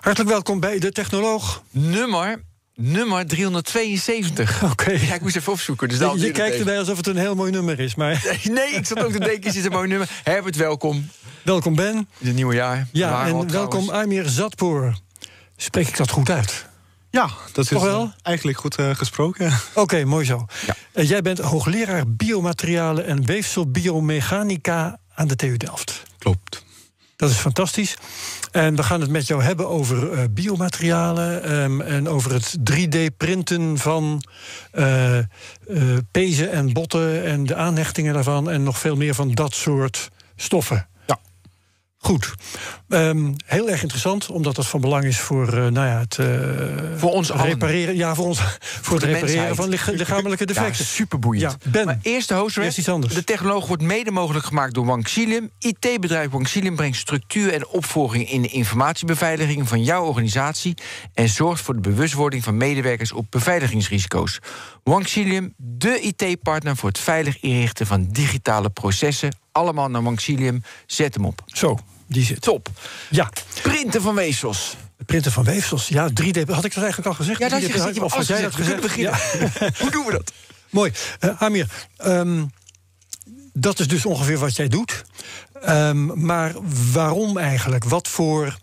Hartelijk welkom bij de Technoloog. Nummer Nummer 372. Oké. Ja, ik moest even opzoeken. Dus je, je kijkt erbij alsof het een heel mooi nummer is. Maar... Nee, ik zat ook te denken, is een mooi nummer. Herbert, welkom. Welkom, Ben. In het nieuwe jaar. Ja, en welkom Amir Zatpoor. Spreek ik dat goed uit? Ja, dat is wel? Uh, eigenlijk goed uh, gesproken. Oké, mooi zo. Ja. Uh, jij bent hoogleraar biomaterialen en weefselbiomechanica aan de TU Delft. Klopt. Dat is fantastisch. En we gaan het met jou hebben over uh, biomaterialen um, en over het 3D-printen van uh, uh, pezen en botten en de aanhechtingen daarvan en nog veel meer van dat soort stoffen. Ja. Goed. Um, heel erg interessant, omdat dat van belang is voor, uh, nou ja, het uh, voor ons repareren, allen. ja, voor ons, voor, het repareren van lich, lichamelijke defecten. Ja, superboeiend. Ja, ben. Maar eerst de. De technologie wordt mede mogelijk gemaakt door Wankxilium. IT-bedrijf Wankxilium brengt structuur en opvolging in de informatiebeveiliging van jouw organisatie en zorgt voor de bewustwording van medewerkers op beveiligingsrisico's. Wankxilium, de IT-partner voor het veilig inrichten van digitale processen. Allemaal naar Wankxilium. Zet hem op. Zo. Die zit. Top. Ja. Printen van weefsels. Printen van weefsels. Ja, 3D. Had ik dat eigenlijk al gezegd? Ja, dat je gezegd. Of had jij dat gezegd? Beginnen. Ja. Hoe doen we dat? Mooi. Uh, Amir, um, dat is dus ongeveer wat jij doet. Um, maar waarom eigenlijk? Wat voor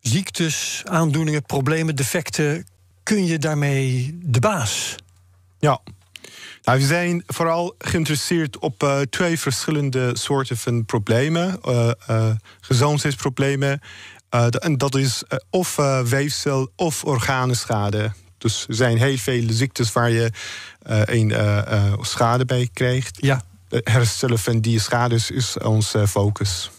ziektes, aandoeningen, problemen, defecten kun je daarmee de baas? Ja. Nou, we zijn vooral geïnteresseerd op uh, twee verschillende soorten van problemen. Uh, uh, gezondheidsproblemen. en dat is of weefsel of organenschade. Dus er zijn heel veel ziektes waar je een schade bij krijgt. Ja. herstellen van die schade is onze focus.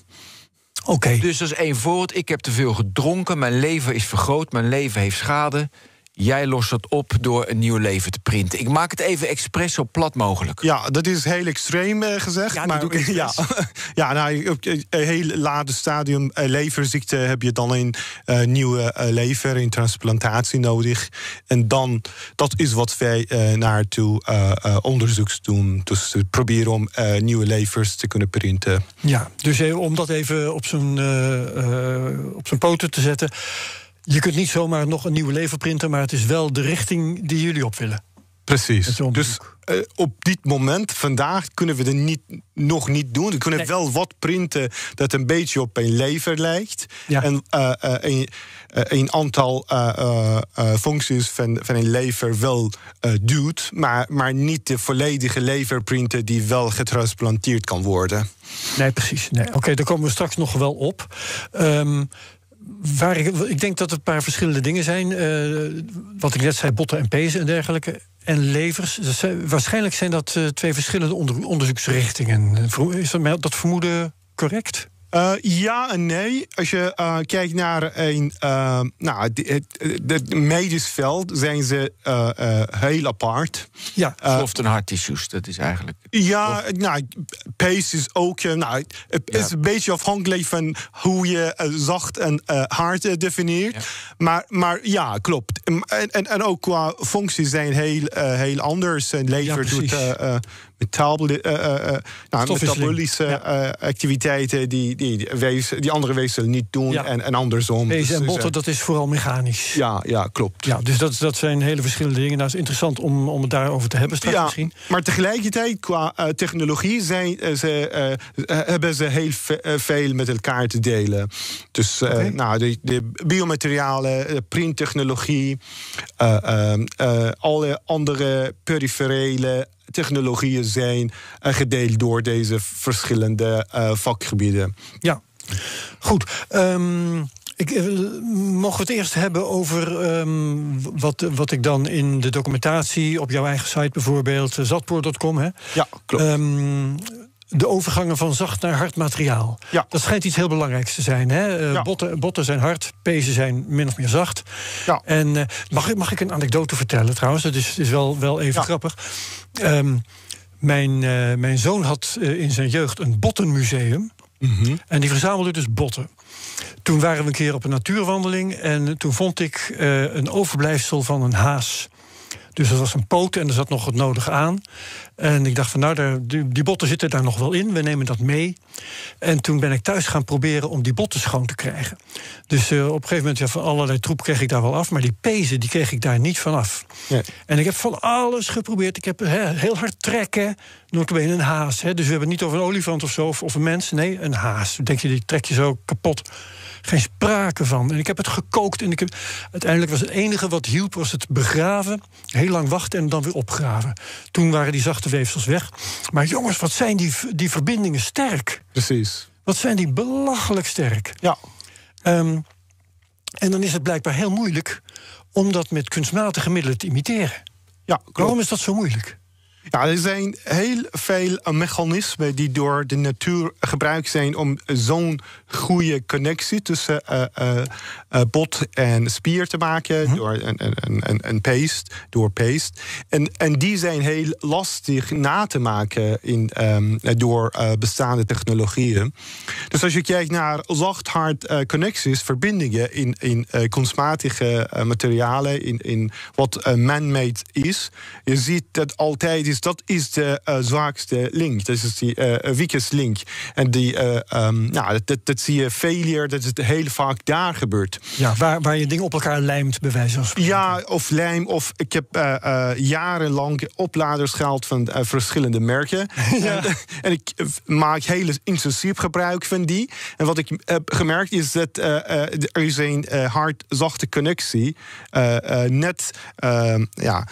Oké. Okay. Dus dat is één voorbeeld. Ik heb te veel gedronken, mijn lever is vergroot, mijn lever heeft schade. Jij lost dat op door een nieuw leven te printen. Ik maak het even expres zo plat mogelijk. Ja, dat is heel extreem uh, gezegd. Ja, maar doe ik ja, ja, nou, op een heel late stadium uh, leverziekte heb je dan een uh, nieuwe lever, een transplantatie nodig. En dan, dat is wat wij naartoe onderzoek doen. Dus proberen om nieuwe levers te kunnen printen. Ja, dus om dat even op zijn, op zijn poten te zetten. Je kunt niet zomaar nog een nieuwe lever printen, maar het is wel de richting die jullie op willen. Precies. Dus uh, op dit moment, vandaag, kunnen we het niet, nog niet doen. We kunnen nee. wel wat printen dat een beetje op een lever lijkt. Ja. En uh, uh, een, een, aantal functies van, van een lever wel doet, maar, maar niet de volledige lever printen die wel getransplanteerd kan worden. Nee, precies. Nee. Oké, okay, daar komen we straks nog wel op. Um, Waar ik, ik, denk dat het een paar verschillende dingen zijn. Uh, wat ik net zei, botten en pezen en dergelijke. En levers. Zijn, waarschijnlijk zijn dat uh, twee verschillende onder, onderzoeksrichtingen. Is dat, dat vermoeden correct? Uh, ja en nee. Als je uh, kijkt naar een. Uh, nou, het medisch veld zijn ze heel apart. Ja, Soft en hard tissues, dat is eigenlijk. Ja, of... nou, pace is ook. nou, het ja. is een beetje afhankelijk van hoe je zacht en hard definieert. Ja. Maar, maar ja, klopt. En, en, en ook qua functies zijn heel, heel anders. Een lever doet metaal, uh, uh, nou, metabolische ja. activiteiten die, die, wees, die andere weefselen niet doen ja. en, en andersom. Pezen dus, en botten, dat is vooral mechanisch. Ja, ja klopt. Ja, dus dat, dat zijn hele verschillende dingen. Nou, is interessant om, om het daarover te hebben straks ja, misschien. Maar tegelijkertijd, qua technologie, zijn, ze, hebben ze heel veel met elkaar te delen. Dus okay. nou, de, de biomaterialen, de printtechnologie, alle andere peripherele technologieën zijn uh, gedeeld door deze verschillende uh, vakgebieden. Ja, goed. Um, ik, uh, mogen we het eerst hebben over um, wat, wat ik dan in de documentatie op jouw eigen site bijvoorbeeld, zatpoor.com, hè? Ja, klopt. Um, de overgangen van zacht naar hard materiaal. Ja. Dat schijnt iets heel belangrijks te zijn. Hè? Uh, ja. botten, botten zijn hard, pezen zijn min of meer zacht. Ja. En uh, mag, ik, mag ik een anekdote vertellen trouwens? Dat is, is wel, wel even grappig. Um, mijn, uh, mijn zoon had in zijn jeugd een bottenmuseum. Mhm. En die verzamelde dus botten. Toen waren we een keer op een natuurwandeling en toen vond ik een overblijfsel van een haas. Dus dat was een poot en er zat nog het nodige aan. En ik dacht van nou, die botten zitten daar nog wel in. We nemen dat mee. En toen ben ik thuis gaan proberen om die botten schoon te krijgen. Dus uh, op een gegeven moment, ja, van allerlei troep kreeg ik daar wel af. Maar die pezen, die kreeg ik daar niet van af. Ja. En ik heb van alles geprobeerd. Ik heb he, heel hard trekken. Notabene een haas. Dus we hebben het niet over een olifant of zo, of, of een mens. Nee, een haas. Denk je, die trek je zo kapot geen sprake van. En ik heb het gekookt en ik heb, uiteindelijk was het enige wat hielp was het begraven, heel lang wachten en dan weer opgraven. Toen waren die zachte weefsels weg. Maar jongens, wat zijn die, die verbindingen sterk? Precies. Wat zijn die belachelijk sterk? Ja. Um, en dan is het blijkbaar heel moeilijk om dat met kunstmatige middelen te imiteren. Ja, Waarom is dat zo moeilijk? Ja, er zijn heel veel mechanismen die door de natuur gebruikt zijn om zo'n goede connectie tussen uh, uh, bot en spier te maken hm. door een, een, een, een paste, door paste. En, en die zijn heel lastig na te maken in, um, door bestaande technologieën. Dus als je kijkt naar zacht-hard connecties, verbindingen in, in kunstmatige materialen, in, in wat man-made is, je ziet dat altijd is dat is de zwakste link. Dat is die weakest link. En die, um, nou, dat, dat zie je failure, dat het heel vaak daar gebeurt. Ja, waar, waar je dingen op elkaar lijmt, bij wijze van spreken. Ja, of lijm. Of ik heb uh, uh, jarenlang opladers gehaald van uh, verschillende merken. Ja. En, en, ik maak heel intensief gebruik van die. En wat ik heb gemerkt is dat er is een hard zachte connectie. net ja,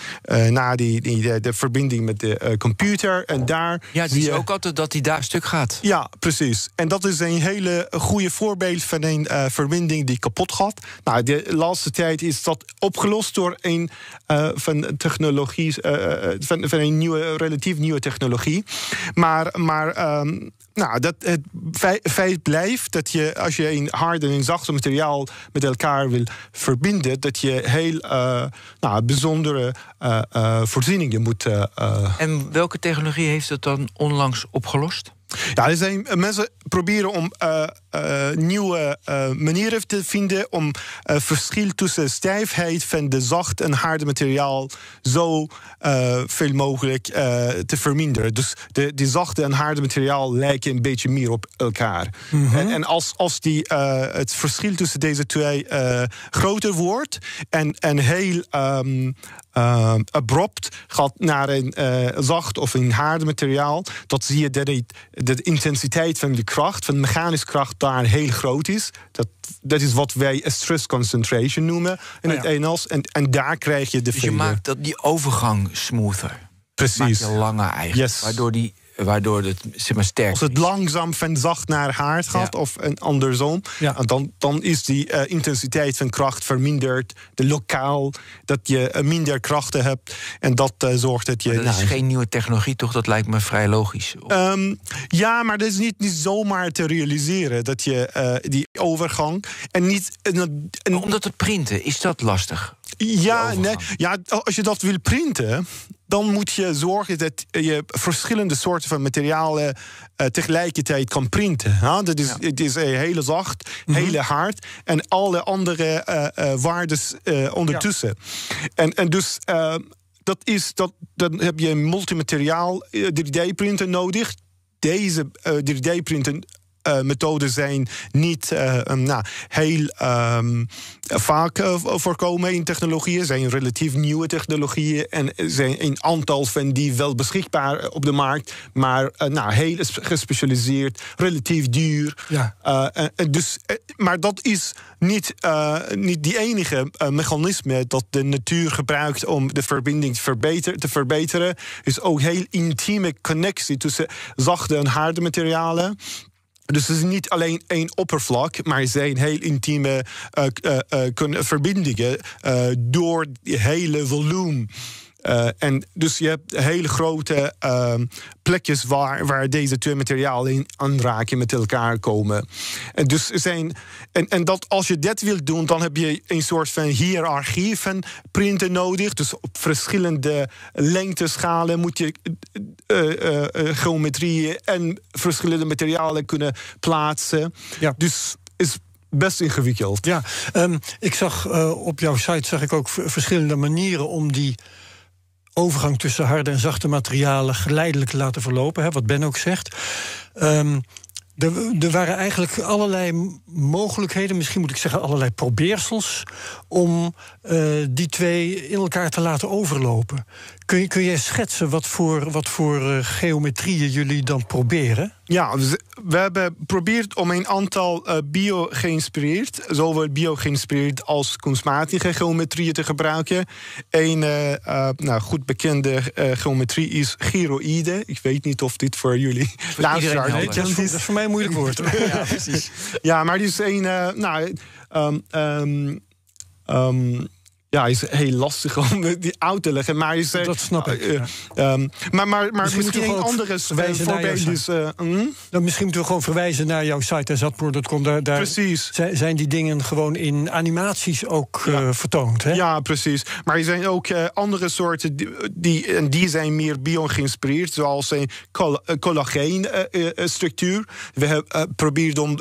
na die, die, de, de verbinding met de computer. En daar. Ja, zie je ook altijd dat die daar stuk gaat. Ja, precies. En dat is een hele goede voorbeeld van een uh, verbinding die kapot gaat. Nou, de laatste tijd is dat opgelost door een uh, van technologie, uh, van, van een nieuwe, relatief nieuwe technologie. Maar, maar um, nou, dat het feit blijft dat je, als je een harde en zachte materiaal met elkaar wil verbinden, dat je heel nou, bijzondere uh, uh, voorzieningen moet. en welke technologie heeft het dan onlangs opgelost? Ja, er zijn mensen proberen om uh, uh, nieuwe uh, manieren te vinden om verschil tussen stijfheid van de zacht en harde materiaal zo veel mogelijk te verminderen. Dus de, die zachte en harde materiaal lijken een beetje meer op elkaar. Mm -hmm. en, en, als, als die, het verschil tussen deze twee groter wordt en, en heel um, uh, abrupt gaat naar een uh, zacht of een harde materiaal, dat zie je dat de intensiteit van de kracht, van de mechanische kracht, daar heel groot is. Dat, dat is wat wij stress concentration noemen in oh ja. het Engels. En, en daar krijg je de Dus je maakt dat die overgang smoother. Precies. Maak je langer eigenlijk. Yes. Waardoor die waardoor het zeg maar, sterk Als het langzaam van zacht naar hard gaat, ja. of een andersom, ja. dan, dan is die uh, intensiteit van kracht verminderd. De lokaal, dat je uh, minder krachten hebt. En dat uh, zorgt dat je. Maar dat nou, is geen nieuwe technologie, toch? Dat lijkt me vrij logisch. Um, ja, maar dat is niet, niet zomaar te realiseren dat je die overgang. En niet. En, Omdat te printen, is dat lastig? Ja, nee, ja, als je dat wil printen, dan moet je zorgen dat je verschillende soorten van materialen uh, tegelijkertijd kan printen. Dat is, ja. Het is uh, hele zacht, mm -hmm. hele hard en alle andere uh, waardes ondertussen. Ja. En, en dus dat is, dat, dan heb je een multimateriaal 3D-printer nodig. Deze 3D-printer uh, methoden zijn niet um, nou, heel um, vaak uh, voorkomen in technologieën. zijn relatief nieuwe technologieën en zijn een aantal van die wel beschikbaar op de markt, maar nou, heel gespecialiseerd, relatief duur. Ja. dus, maar dat is niet, niet die enige mechanisme dat de natuur gebruikt om de verbinding te, verbeter, te verbeteren. is ook heel intieme connectie tussen zachte en harde materialen. Dus het is niet alleen één oppervlak, maar zijn heel intieme uh, uh, uh, verbindingen door het hele volume. Uh, en dus je hebt hele grote uh, plekjes waar, waar deze twee materialen in aanraken met elkaar komen. En, dus zijn, en, en dat als je dat wilt doen, dan heb je een soort van hiërarchie van printen nodig. Dus op verschillende lengteschalen moet je uh, geometrieën en verschillende materialen kunnen plaatsen. Ja. Dus is best ingewikkeld. Ja, um, ik zag op jouw site zag ik ook verschillende manieren om die overgang tussen harde en zachte materialen geleidelijk te laten verlopen, hè, wat Ben ook zegt. Ehm, er, waren eigenlijk allerlei mogelijkheden, misschien moet ik zeggen allerlei probeersels, om uh, die twee in elkaar te laten overlopen. Kun, je, kun schetsen wat voor, wat voor uh, geometrieën jullie dan proberen? Ja, we hebben geprobeerd om een aantal uh, bio-geïnspireerd, zowel bio-geïnspireerd als kunstmatige geometrieën te gebruiken. Een uh, nou, goed bekende geometrie is gyroïde. Ik weet niet of dit voor jullie luisteraars bekend is. Dat is voor mij een moeilijk woord. ja, precies. ja, maar die is een. nou, um, um, um, ja, is heel lastig om die uit te leggen. Maar is, dat snap ik. Uh, um, maar maar, maar misschien, misschien een andere voorbeeld. Dus, uh, mm? Dan misschien moeten we gewoon verwijzen naar jouw site en. Daar, daar precies. zijn die dingen gewoon in animaties ook ja. uh, vertoond. Hè? Ja, precies. Maar er zijn ook andere soorten die, die, en die zijn meer bio geïnspireerd, zoals een collageenstructuur. we hebben probeerd om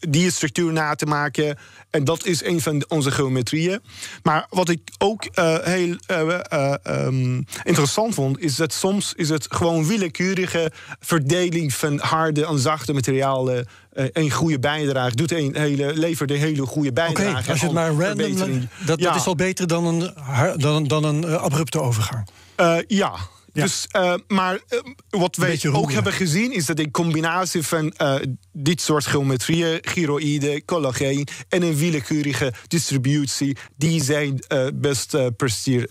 die structuur na te maken. En dat is een van onze geometrieën. Maar wat wat ik ook uh, heel uh, um, interessant vond, is dat soms is het gewoon willekeurige verdeling van harde en zachte materialen een goede bijdrage doet een hele levert een hele goede bijdrage. Okay, als je het maar random, dat, ja. dat is al beter dan een dan, dan een abrupte overgang. ja. Dus, uh, maar uh, wat wij ook hebben gezien is dat een combinatie van uh, dit soort geometrieën, gyroïden, collageen en een willekeurige distributie, die zijn best presteer,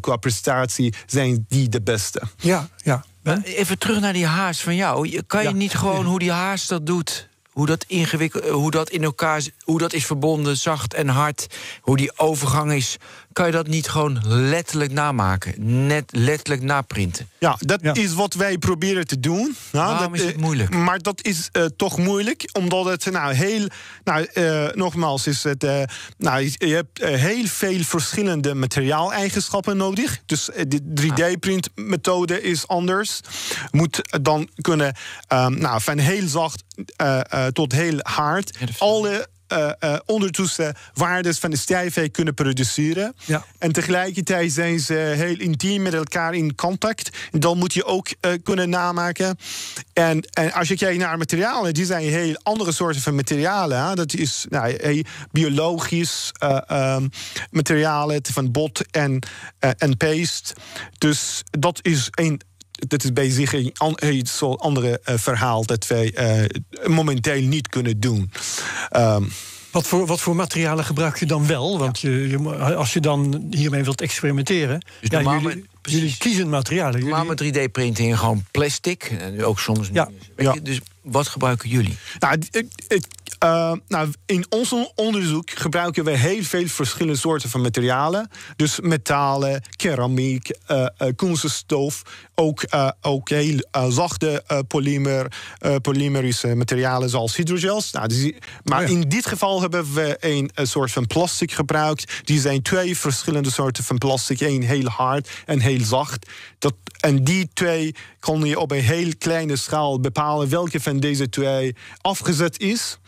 qua prestatie zijn die de beste. Ja, ja. Even terug naar die haas van jou. Kan je ja. niet gewoon hoe die haas dat doet? hoe dat ingewikkeld, hoe dat in elkaar, hoe dat is verbonden, zacht en hard, hoe die overgang is, kan je dat niet gewoon letterlijk namaken, net letterlijk naprinten? Ja, dat is wat wij proberen te doen. Nou, Waarom dat, is het moeilijk? Uh, maar dat is uh, toch moeilijk, omdat het nou heel, nou uh, nogmaals is het, nou je hebt heel veel verschillende materiaaleigenschappen nodig. Dus de 3D-print methode is anders. Moet dan kunnen, um, nou van heel zacht tot heel hard. Ja, alle uh, uh, ondertussen waardes van de stijfheid kunnen produceren. Ja. En tegelijkertijd zijn ze heel intiem met elkaar in contact. En dan moet je ook uh, kunnen namaken. En, en als je kijkt naar materialen, die zijn heel andere soorten van materialen. Hè. Dat is nou, biologisch um, materialen van bot en, en paste. Dus dat is een dat is bij zich een, een andere uh, verhaal dat wij uh, momenteel niet kunnen doen. Um, wat voor, wat voor materialen gebruik je dan wel? Want je, je, als je dan hiermee wilt experimenteren. Dus ja, jullie, jullie, kiezen materialen. Normaal met 3D-printing gewoon plastic. En ook soms. Ja. ja. Dus wat gebruiken jullie? Nou, ik, ik, uh, nou, in ons onderzoek gebruiken we heel veel verschillende soorten van materialen. Dus metalen, keramiek, uh, uh, kunststof, ook, ook heel zachte polymer, polymerische materialen zoals hydrogels. Nou, maar oh ja. in dit geval hebben we een, een, soort van plastic gebruikt. Die zijn twee verschillende soorten van plastic. Eén heel hard en heel zacht. Dat, en die twee kon je op een heel kleine schaal bepalen welke van deze twee afgezet is.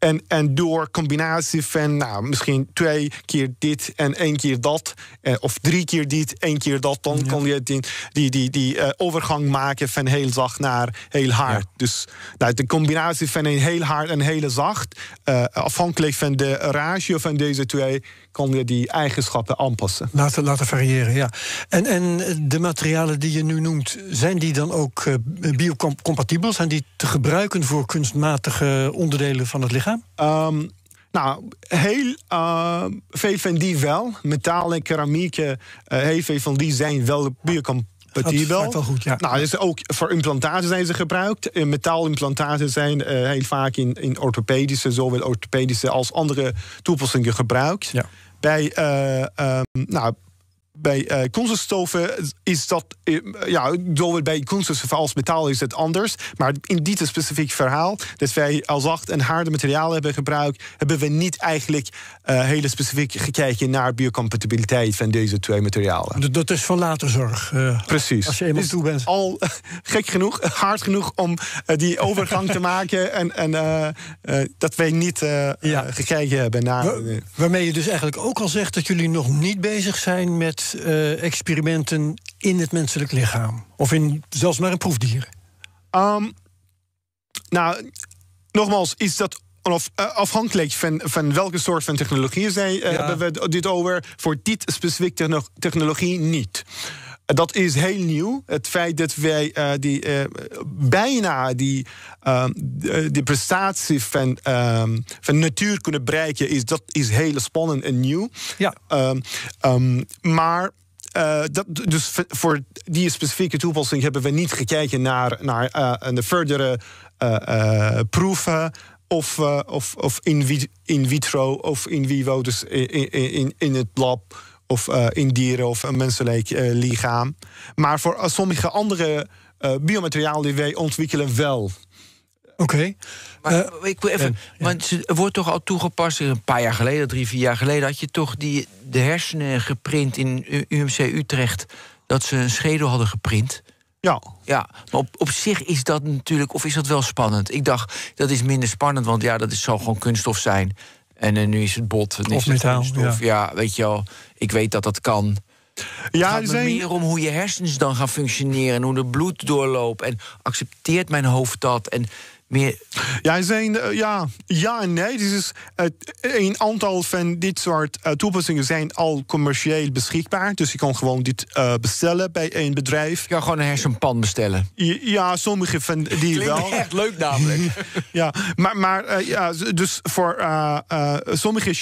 En, en door combinatie van nou, misschien twee keer dit en één keer dat, eh, of drie keer dit, één keer dat, dan ja. kan je die, die, die, die uh, overgang maken van heel zacht naar heel hard. Ja. Dus nou, de combinatie van een heel hard en heel zacht, uh, afhankelijk van de ratio van deze twee, kan je die eigenschappen aanpassen. Laten, laten variëren, ja. En, en de materialen die je nu noemt, zijn die dan ook uh, biocompatibel? Zijn die te gebruiken voor kunstmatige onderdelen van het lichaam? Um, nou, heel uh, veel van die wel. Metaal en keramieken, uh, heel veel van die zijn wel biocompatibel. Dat wel goed, ja. Nou, dus ook voor implantaten zijn ze gebruikt. Metaalimplantaten zijn uh, heel vaak in, in orthopedische, zowel orthopedische als andere toepassingen gebruikt. Ja. Bij, um, nou, bij uh, kunststoffen is dat, uh, ja, zowel bij kunststoffen als metaal is het anders. Maar in dit specifiek verhaal, dat wij al zacht en harde materialen hebben gebruikt, hebben we niet eigenlijk uh, hele specifiek gekeken naar biocompatibiliteit van deze twee materialen. Dat is van later zorg. Precies. Als je eenmaal toe bent. Al gek genoeg, hard genoeg om die overgang te maken. En, en dat wij niet ja. gekeken hebben naar. waarmee je dus eigenlijk ook al zegt dat jullie nog niet bezig zijn met uh, experimenten in het menselijk lichaam? Of in, zelfs maar in proefdieren? Um, nou, nogmaals, is dat of, uh, afhankelijk van, van welke soort van technologie zij uh, ja. hebben we dit over. Voor dit specifieke technologie niet. Dat is heel nieuw. Het feit dat wij uh, die, uh, bijna die, uh, die prestatie van, van natuur kunnen bereiken, is, dat is heel spannend en nieuw. Ja. Um, maar uh, dat, dus voor die specifieke toepassing hebben we niet gekeken naar, naar uh, een verdere uh, proeven. Of, of, of in, in, vitro of in vivo, dus in, in, in het lab of in dieren of een menselijk lichaam. Maar voor sommige andere biomaterialen die wij ontwikkelen wel. Oké. Okay. Maar uh, ik wil even. Uh, want er wordt toch al toegepast. Een paar jaar geleden, drie, vier jaar geleden, had je toch die, de hersenen geprint in UMC Utrecht. Dat ze een schedel hadden geprint. Ja. Ja, maar op, op zich is dat natuurlijk, of is dat wel spannend? Ik dacht, dat is minder spannend, want ja, dat is, zal gewoon kunststof zijn. En uh, nu is het bot, nu of metaal. Kunststof. Ja. ja, weet je wel, ik weet dat dat kan. Ja, het gaat zijn... meer om hoe je hersens dan gaan functioneren... en hoe de bloed doorloopt. En accepteert mijn hoofd dat? En meer... Ja, zijn, uh, ja, ja en nee. Dus uh, een aantal van dit soort uh, toepassingen zijn al commercieel beschikbaar. Dus je kan gewoon dit bestellen bij een bedrijf. Ja, gewoon een hersenpan bestellen. Ja, ja sommige van die Klinkt wel. echt leuk namelijk. ja, maar, maar ja, dus voor sommige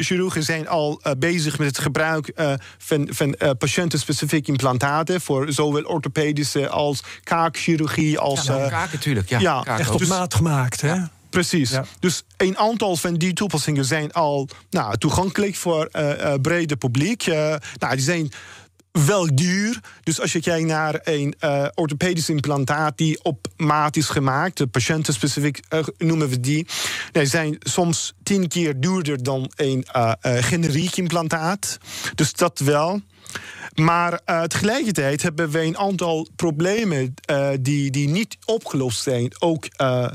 chirurgen zijn al bezig met het gebruik van, van patiëntenspecifieke implantaten. Voor zowel orthopedische als kaakchirurgie. Als, ja, nou, kaak natuurlijk. Ja, ja kaak op maat gemaakt, hè? Ja. Precies. Ja. Dus een aantal van die toepassingen zijn al nou, toegankelijk voor uh, uh, brede publiek. Uh, nou, die zijn wel duur. Dus als je kijkt naar een uh, orthopedisch implantaat die op maat is gemaakt, de patiëntenspecifiek uh, noemen we die, die zijn soms tien keer duurder dan een uh, generiek implantaat. Dus dat wel. Maar uh, tegelijkertijd hebben wij een aantal problemen uh, die, die niet opgelost zijn. Ook uh,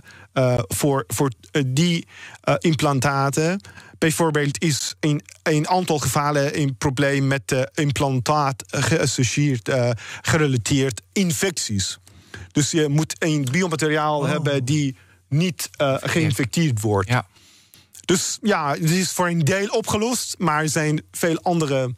voor, voor die implantaten. Bijvoorbeeld is in een aantal gevallen een probleem met de implantaat geassocieerd, gerelateerd infecties. Dus je moet een biomateriaal oh. hebben die niet geïnfecteerd wordt. Ja. Dus ja, het is voor een deel opgelost, maar er zijn veel andere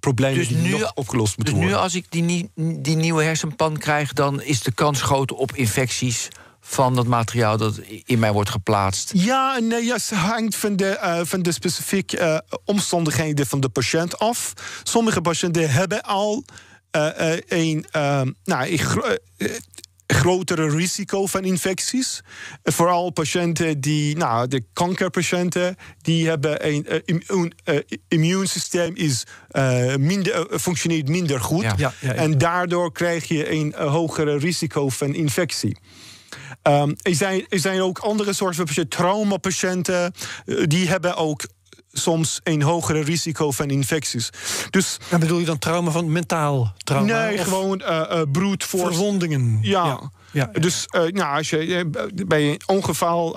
problemen dus die nu, nog opgelost moeten dus worden. nu als ik die, die nieuwe hersenpan krijg... dan is de kans groot op infecties van dat materiaal dat in mij wordt geplaatst? Ja, nee, ja, het hangt van de, uh, van de specifieke uh, omstandigheden van de patiënt af. Sommige patiënten hebben al uh, een, nou, een grotere risico van infecties. Vooral patiënten die, nou, de kankerpatiënten, die hebben een immuun, uh, immuunsysteem is uh, minder, functioneert minder goed. Ja, ja, ja, en daardoor krijg je een hogere risico van infectie. Um, er, zijn, er zijn ook andere soorten patiënten, traumapatiënten, die hebben ook soms een hogere risico van infecties. Dus, en bedoel je dan trauma van mentaal trauma? Nee, gewoon uh, uh, broedforce. Verwondingen. Ja. ja. Ja, ja. Dus uh, nou, als je bij een ongeval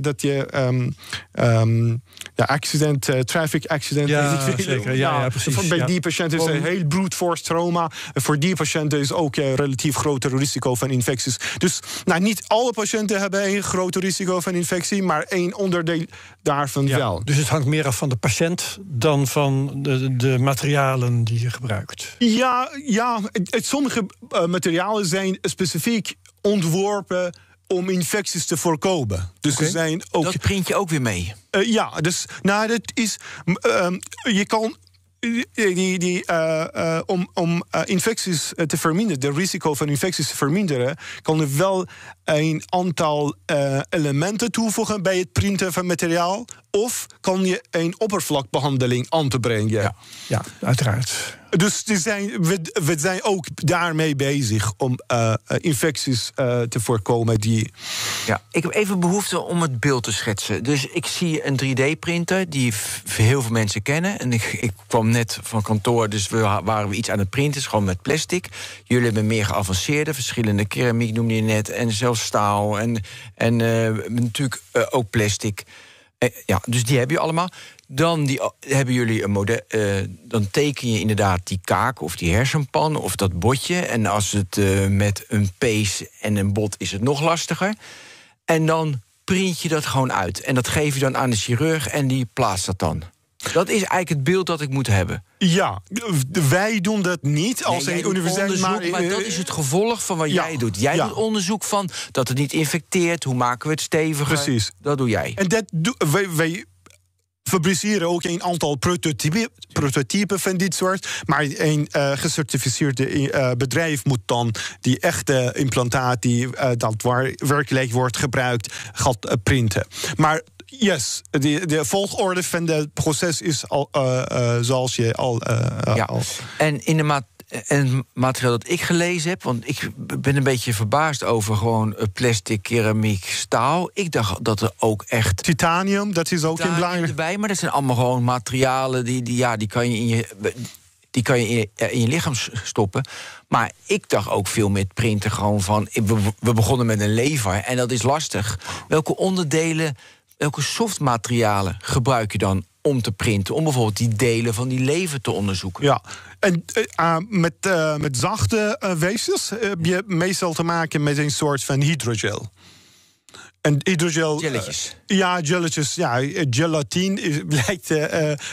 dat je um, um, ja, accident, traffic accident, ja, zeker. Ja, precies. Bij ja. die patiënten is een heel brute force trauma. Voor die patiënten is ook een relatief groter risico van infecties. Dus nou, niet alle patiënten hebben een groot risico van infectie, maar één onderdeel daarvan wel. Dus het hangt meer af van de patiënt dan van de, de materialen die je gebruikt. Ja, ja het, sommige materialen zijn specifiek ontworpen om infecties te voorkomen. Dus okay. er zijn ook. Dat print je ook weer mee. Uh, ja, dus nou, dat is. Uh, je kan. Die, die, uh, uh, om om uh, infecties te verminderen, de risico van infecties te verminderen, kan er wel een aantal elementen toevoegen bij het printen van materiaal. Of kan je een oppervlakbehandeling aan te brengen. Ja, ja uiteraard. Dus zijn, we, zijn ook daarmee bezig om uh, infecties uh, te voorkomen. Die... Ja, ik heb even behoefte om het beeld te schetsen. Dus ik zie een 3D-printer die heel veel mensen kennen. En ik, ik, kwam net van kantoor, dus we waren we iets aan het printen, gewoon met plastic. Jullie hebben meer geavanceerde, verschillende keramiek noemde je net, en zelfs staal en, en natuurlijk ook plastic. Ja, dus die heb je allemaal. Dan die, hebben jullie een model. eh, dan teken je inderdaad die kaak of die hersenpan of dat botje. En als het eh, met een pees en een bot is het nog lastiger. En dan print je dat gewoon uit. En dat geef je dan aan de chirurg en die plaatst dat dan. Dat is eigenlijk het beeld dat ik moet hebben. Ja, wij doen dat niet als Nee, een universiteit. maar, eh, dat is het gevolg van wat ja, jij doet. Jij ja. doet onderzoek van dat het niet infecteert. Hoe maken we het steviger? Precies. Dat doe jij. En dat doe- wij, wij fabriceren ook een aantal prototypen, van dit soort. Maar een eh, gecertificeerde eh, bedrijf moet dan die echte implantaat die eh, dat waar werkelijk wordt gebruikt, gaat printen. Maar yes, de, de volgorde van het proces is al eh, eh, zoals je al. eh, Ja. al En in de ma en het materiaal dat ik gelezen heb, want ik ben een beetje verbaasd over gewoon plastic, keramiek, staal. Ik dacht dat er ook echt Titanium, dat is ook een titanium belangrijk. erbij, maar dat zijn allemaal gewoon materialen die, die, ja, die kan je in je. Die kan je in je, in je lichaam stoppen. Maar ik dacht ook veel met printen gewoon van. We, we begonnen met een lever en dat is lastig. Welke onderdelen, welke softmaterialen gebruik je dan om te printen? Om bijvoorbeeld die delen van die lever te onderzoeken. Ja, en eh, ah, met, eh, met zachte eh, weefsels heb je meestal te maken met een soort van hydrogel. En hydrogel. Jelletjes. ja, gelletjes. Ja, gelatine is, lijkt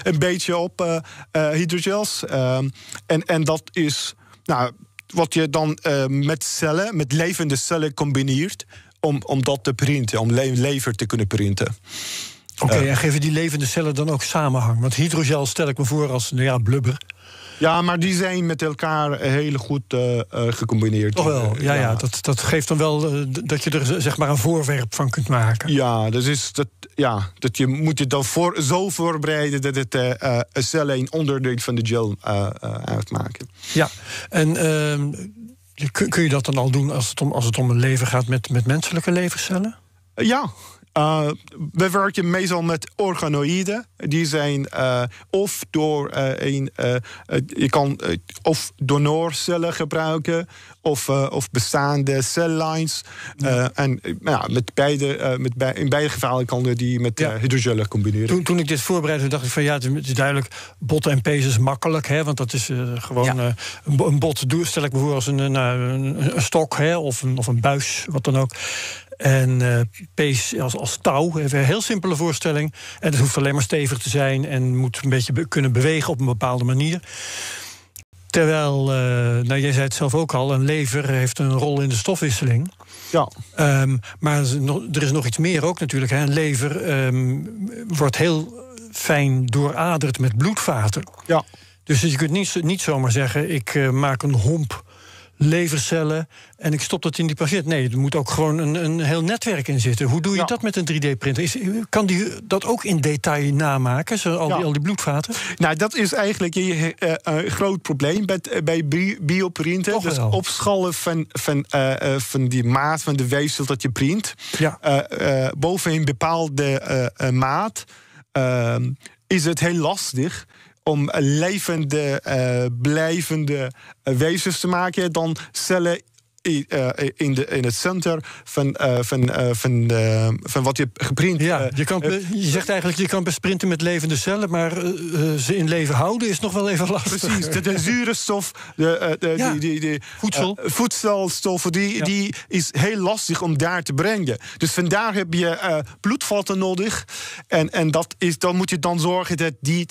een beetje op hydrogels. Ehm, en, en dat is nou, wat je dan met cellen, met levende cellen combineert. Om, om dat te printen, om le- lever te kunnen printen. Oké, en geven die levende cellen dan ook samenhang? Want hydrogel stel ik me voor als nou ja, blubber. Ja, maar die zijn met elkaar heel goed eh, eh, gecombineerd. Toch wel, Eh, ja, ja. Dat, dat geeft dan wel eh, dat je er zeg maar een voorwerp van kunt maken. Ja, dus is dat, ja, dat je moet je dan voor, zo voorbereiden dat het eh eh, cellen een onderdeel van de gel eh, eh, uitmaken. Ja, en ehm, kun, je dat dan al doen als het om, als het om een lever gaat met, met menselijke levercellen? Ja, eh, we werken meestal met organoïden. Die zijn eh, of door eh, een. je kan of donorcellen gebruiken. Of, of bestaande cellines. Eh, en nou ja, met beide, met bij, in beide gevallen kan je die met Ja. hydrogellen combineren. Toen, toen ik dit voorbereidde, dacht ik van ja, het is- duidelijk, botten en pees is makkelijk, hè, want dat is gewoon Ja. een, bo- een bot, stel ik me voor als een, een, een, een stok hè, of, een, of een buis, wat dan ook. En eh pees als, als touw, even een heel simpele voorstelling. En het hoeft alleen maar stevig te zijn en moet een beetje be- kunnen bewegen op een bepaalde manier. Terwijl, eh, nou jij zei het zelf ook al, een lever heeft een rol in de stofwisseling. Ja. Ehm, maar er is nog- iets meer ook natuurlijk. Hè. Een lever ehm, wordt heel fijn dooraderd met bloedvaten. Ja. Dus je kunt niet, niet zomaar zeggen: ik eh, maak een homp levercellen en ik stop dat in die patiënt. Nee, er moet ook gewoon een, een heel netwerk in zitten. Hoe doe je Ja. dat met een 3D-printer? Is- Kan die dat ook in detail namaken, zo, al, die, Ja. al die bloedvaten? Nou, dat is eigenlijk een eh, een groot probleem bij, eh, bij bi- bioprinten. Toch Dus wel. opschalen van, van, eh, eh, van die maat van de weefsel dat je print. Ja. Eh, eh, boven een bepaalde eh, eh, maat ehm, is het heel lastig om levende, eh, blijvende eh, weefsels te maken dan cellen eh, in, de, in het center van, van, van, van wat je hebt geprint. Ja, je, kan, je zegt eigenlijk, je kan best sprinten met levende cellen, maar ze in leven houden is nog wel even lastig. Precies, de, de zuurstof, de, de, Ja, die, die, die, voedsel. voedselstoffen, die, Ja. die is heel lastig om daar te brengen. Dus vandaar heb je bloedvaten nodig. En, en dat is, dan moet je dan zorgen dat die,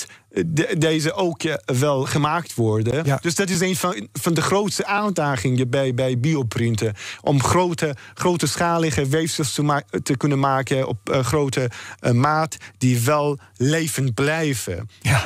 de- deze ook eh, wel gemaakt worden. Ja. Dus dat is een van, van de grootste uitdagingen bij, bij bioprinten. Om grote, grote schalige weefsels te, ma- te kunnen maken op eh, grote eh, maat... die wel levend blijven. Ja.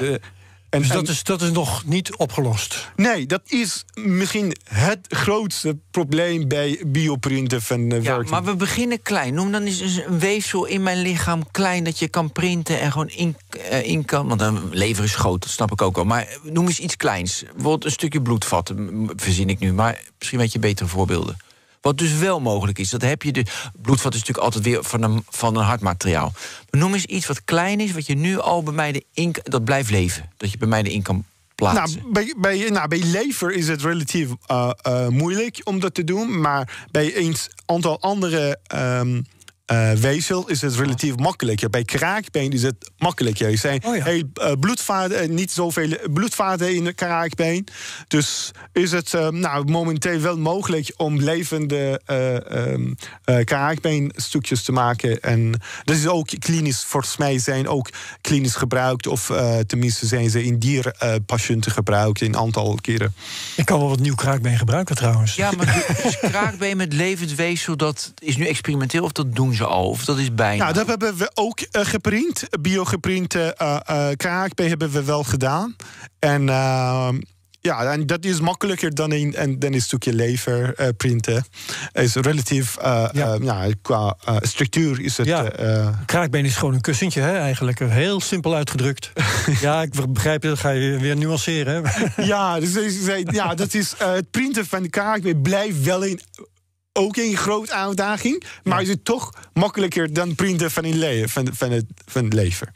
Eh, en, Dus en- dat is, dat is nog niet opgelost. Nee, dat is misschien het grootste probleem bij bioprinten van uh, Ja, maar we beginnen klein. Noem dan eens een weefsel in mijn lichaam klein dat je kan printen en gewoon in, eh, in kan. Want een lever is groot, dat snap ik ook wel. Maar noem eens iets kleins. Bijvoorbeeld een stukje bloedvat, verzin ik nu. Maar misschien weet je betere voorbeelden. Wat dus wel mogelijk is, dat heb je. De, bloedvat is natuurlijk altijd weer van een, van een hard materiaal. Maar noem eens iets wat klein is, wat je nu al bij mij de in, dat blijft leven. Dat je bij mij erin kan plaatsen. Nou bij, bij, nou, bij lever is het relatief uh, uh, moeilijk om dat te doen. Maar bij een aantal andere um, uh, weefsel is het relatief makkelijker. Bij kraakbeen is het makkelijker. Er zijn oh heel, uh, bloedvaten, niet zoveel bloedvaten in de kraakbeen. Dus is het uh, nou, momenteel wel mogelijk om levende um, kraakbeenstukjes te maken. En dat is ook klinisch, volgens mij zijn ook klinisch gebruikt. Of tenminste zijn ze in dierpatiënten gebruikt een aantal keren. Ik kan wel wat nieuw kraakbeen gebruiken trouwens. Ja, maar dus kraakbeen met levend weefsel, dat is nu experimenteel of dat doen ze dat is bijna? Nou, dat hebben we ook uh, geprint. Biogeprinte uh, uh, kraakbeen hebben we wel gedaan. En ehm, ja, en dat is makkelijker dan een, en, dan een stukje lever uh, printen. is relatief, uh, ja. Uh, ja. qua structuur is het... Ja. Kraakbeen is gewoon een kussentje, hè, eigenlijk. Heel simpel uitgedrukt. ja, ik begrijp je, dat ga je weer nuanceren. ja, dus, ja, dat is, het printen van de kraakbeen blijft wel een ook een grote uitdaging. Maar is het toch makkelijker dan printen van, een le van, van, het, van het lever.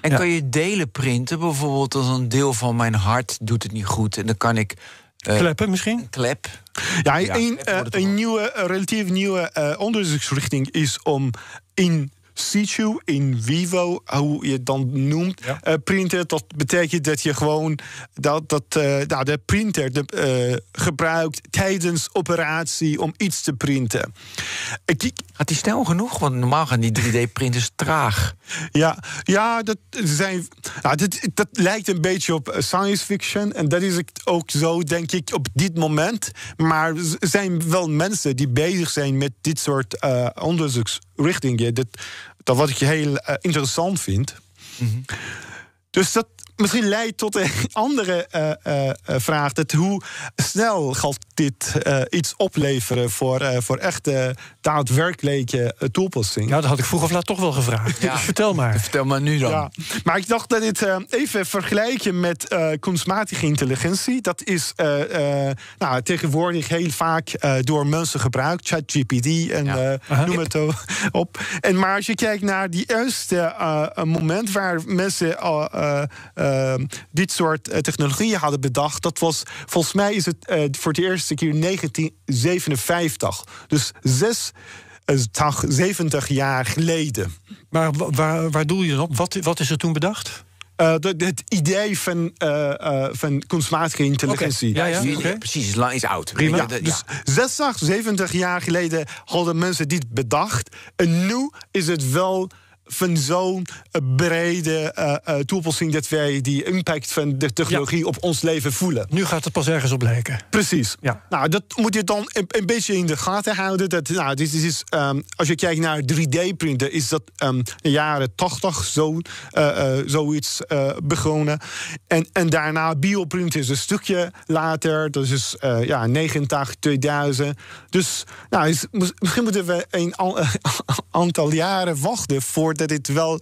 En kan je delen printen? Bijvoorbeeld als een deel van mijn hart doet het niet goed. En dan kan ik... Uh, Kleppen misschien? Klep. Ja, ja een, uh, een nieuwe, relatief nieuwe uh, onderzoeksrichting is om in situ, in vivo, hoe je het dan noemt, ja. uh, printer. Dat betekent dat je gewoon dat, dat, uh, nou, de printer de, uh, gebruikt tijdens operatie om iets te printen. Ik, Gaat die snel genoeg? Want normaal gaan die 3D-printers traag. Ja, ja dat, zijn, nou, dat, dat lijkt een beetje op science fiction. En dat is ook zo, denk ik, op dit moment. Maar er zijn wel mensen die bezig zijn met dit soort onderzoeksrichtingen. Dat, dat wat ik heel uh, interessant vind. Mm -hmm. Dus dat, misschien leidt tot een andere uh, uh, vraag. Dat hoe snel gaat dit iets opleveren voor, voor echte daadwerkelijke toepassing? Ja, dat had ik vroeg of laat toch wel gevraagd. Ja. vertel maar. Vertel maar nu dan. Ja. Maar ik dacht dat dit even vergelijken met kunstmatige intelligentie. Dat is nou, tegenwoordig heel vaak door mensen gebruikt. ChatGPT en ja. noem het op. En maar als je kijkt naar die eerste moment waar mensen uh, dit soort uh, technologieën hadden bedacht. Dat was, volgens mij is het uh, voor de eerste keer 1957. Dus zes. 70 jaar geleden. Maar waar, waar doel je dan op? Wat, wat is er toen bedacht? Uh, het idee van, uh, uh, van kunstmatige intelligentie. Okay. Ja, ja, okay. Precies, is, lang, is oud. Prima. Ja, dus 60, 70 jaar geleden hadden mensen dit bedacht. En nu is het wel van zo'n brede uh, uh, toepassing dat wij die impact van de technologie ja. op ons leven voelen. Nu gaat het pas ergens op lijken. Precies. Ja. Nou, dat moet je dan een, een beetje in de gaten houden. Dat, nou, dit is, um, als je kijkt naar 3D-printen, is dat um, de jaren 80 zo, uh, zoiets begonnen. En, en daarna bioprinten is een stukje later. Dat is ja, 89, 2000. Dus nou, is, misschien moeten we een aantal jaren wachten voor dat dit wel.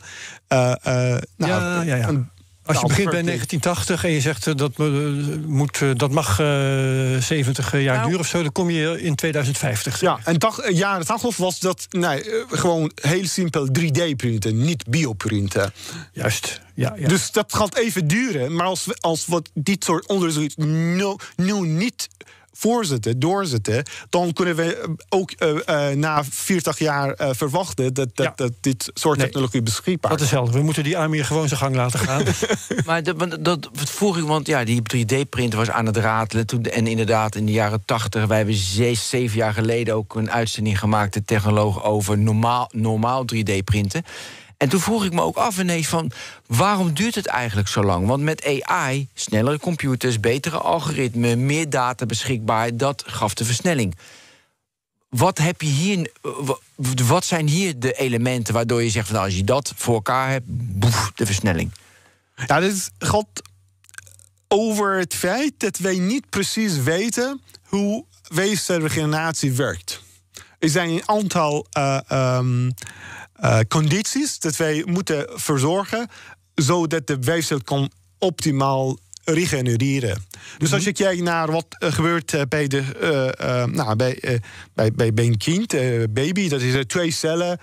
Uh, uh, nou, ja, ja, ja. Een, als je begint bij 1980 en je zegt uh, dat, moet, dat mag 70 jaar nou, duren of zo, dan kom je in 2050. Ja, en dag, jaren 80 was dat nee, gewoon heel simpel 3D-printen, niet bioprinten. Juist. Ja, ja. Dus dat gaat even duren. Maar als, als wat dit soort onderzoek nu, nu niet voorzetten, doorzetten, dan kunnen we ook uh, uh, na 40 jaar uh, verwachten dat, dat, ja. dat, dit soort nee, technologie beschikbaar is. Dat is helder. We moeten die army gewoon zijn gang laten gaan. maar dat, dat vroeg ik, want ja, die 3D-printer was aan het ratelen. Toen, en inderdaad, in de jaren 80, wij hebben zes, zeven jaar geleden ook een uitzending gemaakt, de technoloog, over normaal, normaal 3D-printen. En toen vroeg ik me ook af ineens van... waarom duurt het eigenlijk zo lang? Want met AI, snellere computers, betere algoritmen... meer data beschikbaar, dat gaf de versnelling. Wat, heb je hier, wat zijn hier de elementen waardoor je zegt... van nou, als je dat voor elkaar hebt, boef, de versnelling? Ja, dit gaat over het feit dat wij niet precies weten... hoe weefselregeneratie werkt. Er zijn een aantal... Uh, um, uh, condities dat wij moeten verzorgen, zodat de weefsel kan optimaal regenereren. Dus als je mhm. kijkt naar wat gebeurt uh, bij, de, uh, nou, bij, bij, bij, bij, een kind, baby, dat is er twee cellen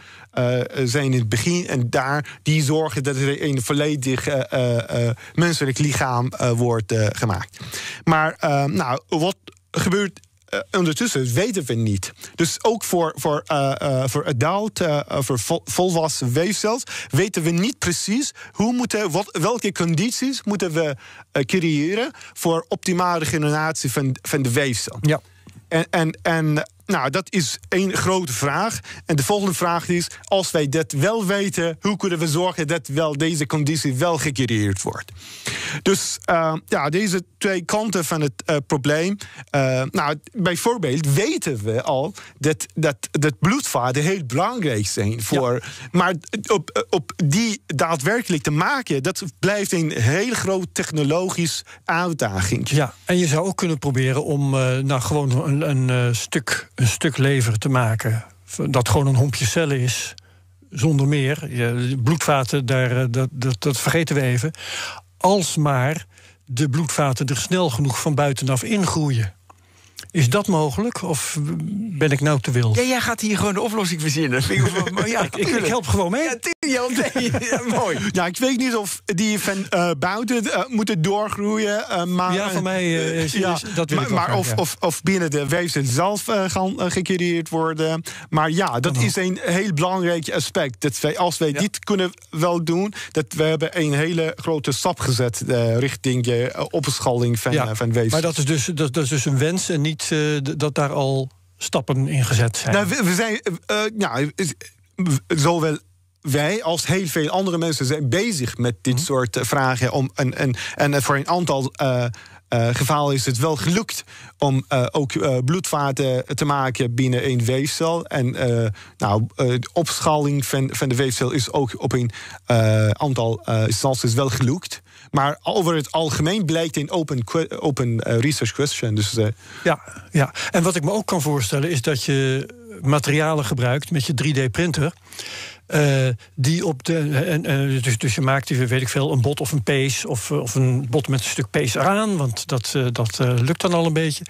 zijn in het begin en daar die zorgen dat er een volledig menselijk lichaam wordt gemaakt. Maar nou, wat gebeurt ondertussen weten we niet. Dus ook voor, voor, uh, voor adult, voor vol, volwassen weefsels, weten we niet precies hoe moeten, wat, welke condities moeten we creëren voor optimale regeneratie van, van de weefsel. Ja. En, en, en nou, dat is één grote vraag. En de volgende vraag is: als wij dat wel weten, hoe kunnen we zorgen dat wel deze conditie wel gecreëerd wordt? Dus uh, ja, deze twee kanten van het uh, probleem. Uh, nou, bijvoorbeeld weten we al dat, dat, dat bloedvaten heel belangrijk zijn voor. Ja. Maar op, op die daadwerkelijk te maken, dat blijft een heel groot technologisch uitdaging. Ja, en je zou ook kunnen proberen om nou, gewoon een, een stuk een stuk lever te maken. Dat gewoon een hompje cellen is. Zonder meer. Je, bloedvaten, daar, eh, dat, dat, dat vergeten we even. Als maar de bloedvaten er snel genoeg van buitenaf ingroeien. Is dat mogelijk of ben ik nou te wild? Ja, jij gaat hier gewoon de oplossing verzinnen. Ik, ja, ik, ik, help gewoon mee. Ja, ja, mooi. Ja, ik weet niet of die van uh, buiten uh, moeten doorgroeien. Uh, maar, ja, voor mij is, ja, dat wil maar, ik maar of, of, of, binnen de weefsel zelf gaan gecreëerd worden. Maar ja, dat is een heel belangrijk aspect. Dat wij, als wij dit kunnen wel doen, dat we hebben een hele grote stap gezet richting opschaling van, van weefsel. Maar dat is, dus, dat, dat is dus een wens en niet uh, dat daar al stappen in gezet zijn? Nou, we, zijn, uh, ja, zowel wij als heel veel andere mensen zijn bezig met dit -hmm. soort vragen. Om, en, en, en voor een aantal uh, uh, gevallen is het wel gelukt om uh, ook uh, bloedvaten te maken binnen een weefsel. En nou, de opschaling van, van de weefsel is ook op een aantal instanties wel gelukt. Maar over het algemeen blijkt een open, open research question. Dus, ja, ja, en wat ik me ook kan voorstellen is dat je materialen gebruikt met je 3D-printer. Uh, die op de. En, uh, dus, dus je maakt, weet ik veel, een bot of een pees. Of, of een bot met een stuk pees eraan. Want dat, uh, dat lukt dan al een beetje.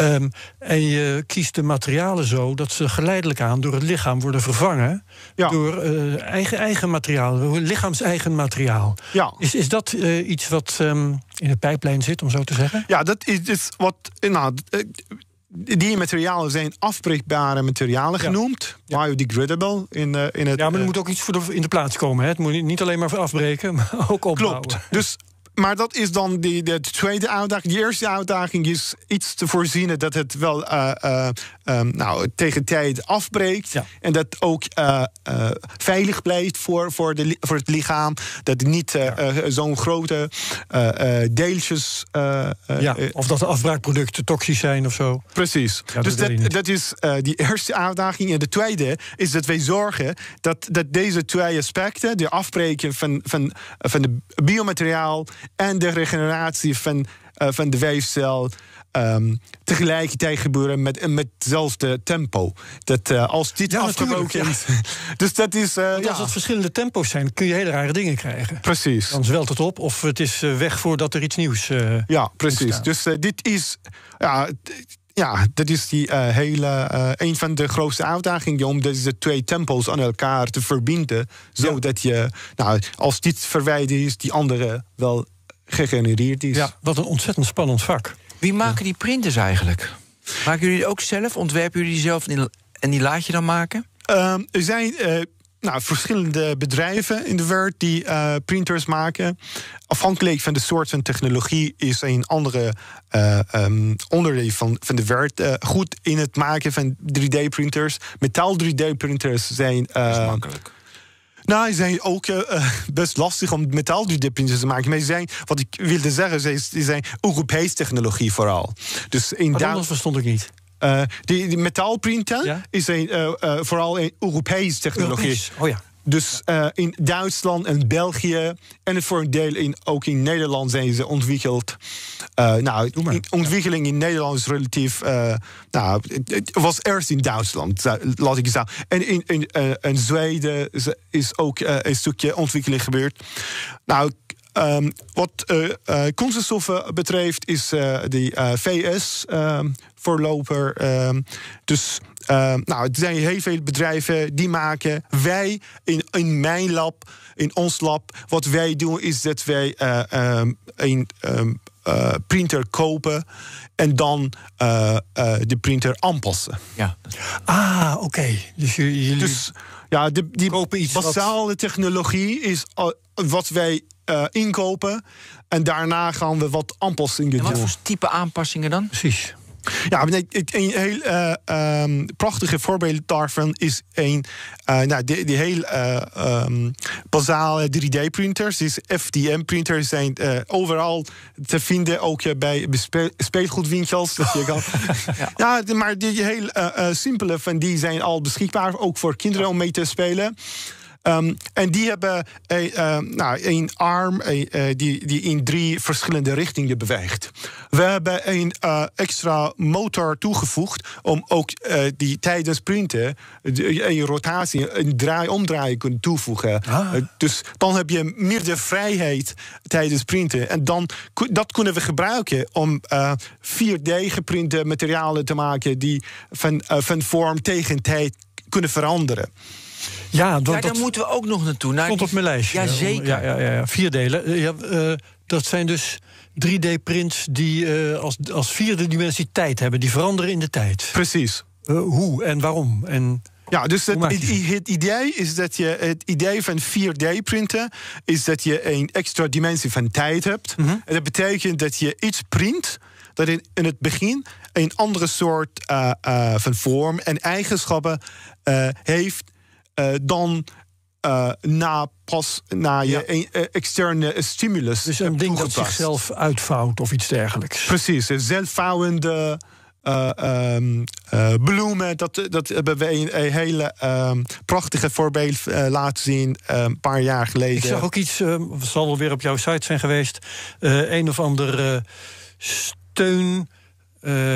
Um, en je kiest de materialen zo dat ze geleidelijk aan door het lichaam worden vervangen. Ja. Door eigen, eigen materiaal, lichaams-eigen materiaal. Ja. Is, is dat iets wat um, in de pijplijn zit, om zo te zeggen? Ja, dat is, is wat. Nou, die materialen zijn afbreekbare materialen genoemd. Ja. Biodegradable in, uh, in het. Ja, maar er moet ook iets voor de, in de plaats komen. Hè? Het moet niet alleen maar afbreken, maar ook opbouwen. Klopt. Dus maar dat is dan die, de tweede uitdaging. De eerste uitdaging is iets te voorzien dat het wel uh, uh, um, nou, tegen tijd afbreekt. Ja. En dat ook uh, veilig blijft voor, voor, de, voor het lichaam. Dat niet ja. zo'n grote deeltjes. ja, of dat de afbraakproducten toxisch zijn of zo. Precies. dus dat, dat, dat is die eerste uitdaging. En de tweede is dat wij zorgen dat, dat deze twee aspecten, de afbreken van, van, van de biomateriaal en de regeneratie van, uh, van de weefcel. Um, tegelijkertijd gebeuren met, met hetzelfde tempo. Dat uh, als dit ja, afgebroken is. Ja. dus dat is. Uh, als ja. het verschillende tempo's zijn, kun je hele rare dingen krijgen. Precies. Dan zwelt het op of het is weg voordat er iets nieuws. ja, precies. Dus dit is. Ja, ja, dat is die uh, hele, uh, een van de grootste uitdagingen om deze twee tempos aan elkaar te verbinden. Zodat ja. je, nou, als dit verwijderd is, die andere wel gegenereerd is. Ja, wat een ontzettend spannend vak. Wie maken die printers eigenlijk? Maken jullie die ook zelf? Ontwerpen jullie die zelf en die laat je dan maken? Um, er zijn uh, nou, verschillende bedrijven in de wereld die uh, printers maken. Afhankelijk van de soort van technologie is een andere uh, um, onderdeel van, van de wereld uh, goed in het maken van 3D-printers. Metaal 3D-printers zijn. makkelijk. Nou, die zijn ook uh, best lastig om metaal 3D-printers te maken. Maar die zijn, wat ik wilde zeggen, die zijn Europese technologie vooral. Dus in dat verstond ik niet. Uh, die, die metaalprinten ja? is een, uh, uh, vooral een Europese technologie. Europees. Oh ja. Dus in Duitsland en België en voor een deel in, ook in Nederland zijn ze ontwikkeld. nou, in, ontwikkeling in Nederland is relatief. nou, het was eerst in Duitsland, laat ik het zeggen. En in, in, in Zweden is ook een stukje ontwikkeling gebeurd. Nou, Um, wat uh, uh, kunststoffen betreft is uh, die VS um, voorloper. Um, dus nou, er zijn heel veel bedrijven die maken. Wij in, in mijn lab, in ons lab, wat wij doen is dat wij een eh, printer kopen en dan eh, eh, de printer aanpassen. Ja. Ah, oké. Dus jullie, Dus ja, de, die iets wat- basale technologie is uh, wat wij uh, inkopen. En daarna gaan we wat aanpassingen En wat doen. voor type aanpassingen dan? precies. Ja, een heel uh, um, prachtige voorbeeld daarvan is een, uh, nou, die, die heel uh, um, basale 3D-printers. Dus FDM-printers zijn overal te vinden, ook bij spe speelgoedwinkels. dat je kan, ja. ja. maar die heel simpele van die zijn al beschikbaar, ook voor kinderen om mee te spelen. Um, en die hebben een, uh, nou, een arm uh, die, die in drie verschillende richtingen beweegt. We hebben een uh, extra motor toegevoegd om ook die tijdens printen een rotatie, een draai, omdraaien kunnen toevoegen. Ah. dus dan heb je meer de vrijheid tijdens printen. En dan, dat kunnen we gebruiken om 4D geprinte materialen te maken die van, van vorm tegen tijd kunnen veranderen. Ja, Ja, dat, daar moeten we ook nog naartoe. Naar stond die- op mijn lijstje. Ja, zeker. Ja, ja, ja, ja. Vier delen. Ja, uh, dat zijn dus 3D-prints die uh, als, als vierde dimensie tijd hebben. Die veranderen in de tijd. Precies. Uh, hoe en waarom? En ja, dus het, het, het idee is dat je het idee van 4D-printen is dat je een extra dimensie van tijd hebt. Mhm. En dat betekent dat je iets print dat in, in het begin een andere soort uh, uh, van vorm en eigenschappen uh, heeft dan uh, na pas na je Ja. uh, externe stimulus. dus een ding dat zichzelf uitvouwt of iets dergelijks. Precies, zelfvouwende uh, um, uh, bloemen. Dat, dat hebben we een, een hele um, prachtige voorbeeld laten zien een paar jaar geleden. Ik zag ook iets, uh, zal wel weer op jouw site zijn geweest. Een of ander uh, steun.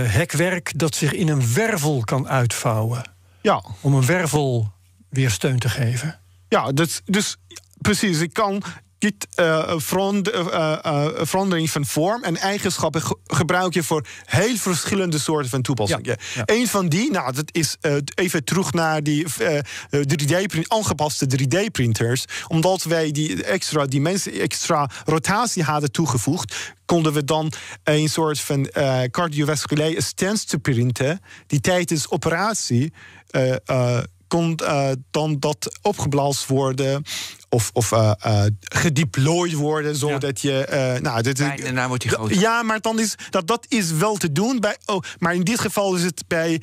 Hekwerk dat zich in een wervel kan uitvouwen. Ja. Om een wervel weer steun te geven. Ja, dus, dus precies. Ik kan dit uh, verand, uh, uh, verandering van vorm en eigenschappen ge gebruiken voor heel verschillende soorten van toepassingen. Ja, ja. Een van die, nou, dat is even terug naar die uh, 3D-print, aangepaste 3D-printers. Omdat wij die extra dimensie, extra rotatie hadden toegevoegd, konden we dan een soort van cardiovasculaire stents te printen, die tijdens operatie uh, kon uh, dan dat opgeblazen worden of, of uh, uh, gedeployed worden, zodat ja. je. nou, dit, en daarna wordt hij groter. Ja, maar dan is dat, dat is wel te doen. Bij, oh, maar in dit geval is het bij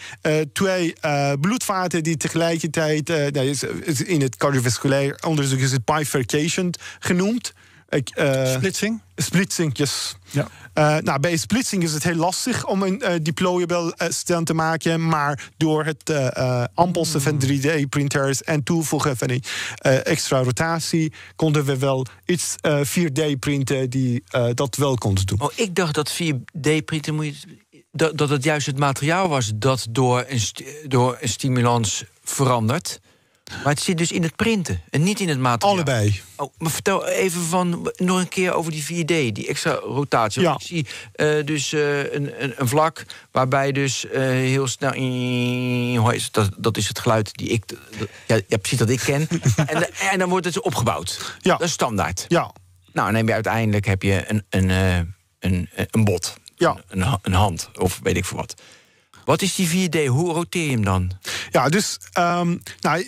twee bloedvaten die tegelijkertijd. is in het cardiovasculair onderzoek is het bifurcation genoemd. Ik, uh, splitsing? Splitsing, yes. Ja. Uh, nou, bij splitsing is het heel lastig om een uh, deployable stand te maken. Maar door het aanpassen van 3D-printers en toevoegen van een extra rotatie... konden we wel iets 4D-printen die dat wel konden doen. Oh, ik dacht dat 4D-printen moet je... Dat, dat het juist het materiaal was dat door een, door een stimulans verandert. Maar het zit dus in het printen en niet in het materiaal. Allebei. Oh, maar vertel even van, nog een keer over die 4D, die extra rotatie. Ja. Ik zie uh, dus uh, een, een, een, vlak waarbij dus uh, heel snel... Dat, dat is het geluid die ik... Ja, ja precies dat ik ken. en, en, dan wordt het opgebouwd. Ja. Dat is standaard. Ja. Nou, dan heb je uiteindelijk heb je een, een, een, een bot. Ja. Een, een hand, of weet ik veel wat. Wat is die 4D? Hoe roteer je hem dan? Ja, dus um, nou,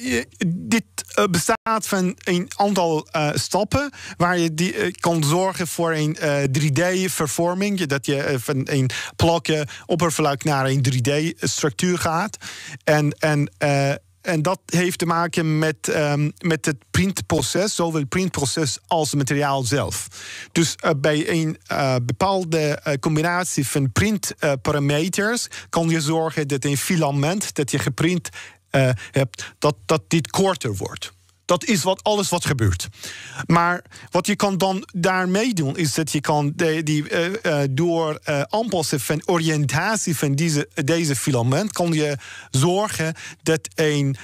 dit uh, bestaat van een aantal uh, stappen waar je die, uh, kan zorgen voor een 3D-vervorming. Dat je van een plakken oppervlak naar een 3D-structuur gaat. En, en en dat heeft te maken met, um, met het printproces, zowel het printproces als het materiaal zelf. Dus uh, bij een uh, bepaalde uh, combinatie van printparameters kan je zorgen dat een filament dat je geprint hebt, dat, dat dit korter wordt. Dat is wat, alles wat gebeurt. Maar wat je kan dan daarmee doen, is dat je kan de, die, uh, uh, door uh, aanpassen van oriëntatie van deze, deze filament, kan je zorgen dat, een,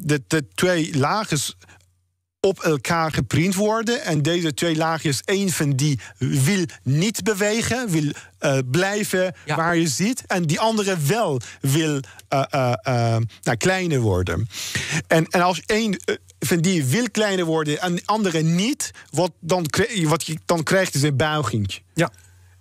dat de twee lagen op elkaar geprint worden. En deze twee laagjes, één van die wil niet bewegen, wil uh, blijven ja. waar je zit. En die andere wel wil uh, uh, nou, kleiner worden. En, en als één van die wil kleiner worden en de andere niet, wat, dan, wat je dan krijgt is een buiging. Ja.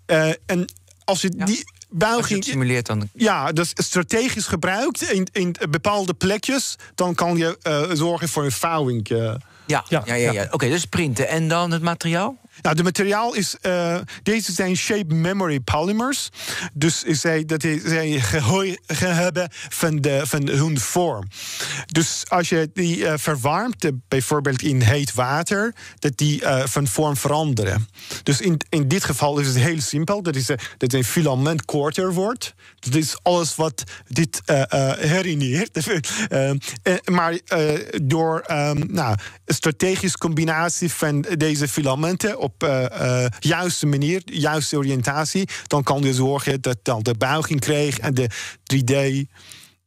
Eh, en als je Ja. die Als je buiging. het simuleert dan... Ja, dus strategisch gebruikt in, in bepaalde plekjes, dan kan je eh, zorgen voor een vouwing. eh. Ja, ja, Ja, ja. ja, ja. Oké, dus printen. En dan het materiaal? Nou, de materiaal is. eh, deze zijn shape memory polymers. Dus zij, dat is, zij gehoor hebben van, de, van hun vorm. Dus als je die eh, verwarmt, bijvoorbeeld in heet water, dat die eh, van vorm veranderen. Dus in, in dit geval is het heel simpel. Dat is dat een filament korter wordt. Dat is alles wat dit eh, maar door ehm, nou, een strategische combinatie van deze filamenten op eh, eh, juiste manier, juiste oriëntatie, dan kan je zorgen dat dan de buiging krijgt en de 3D.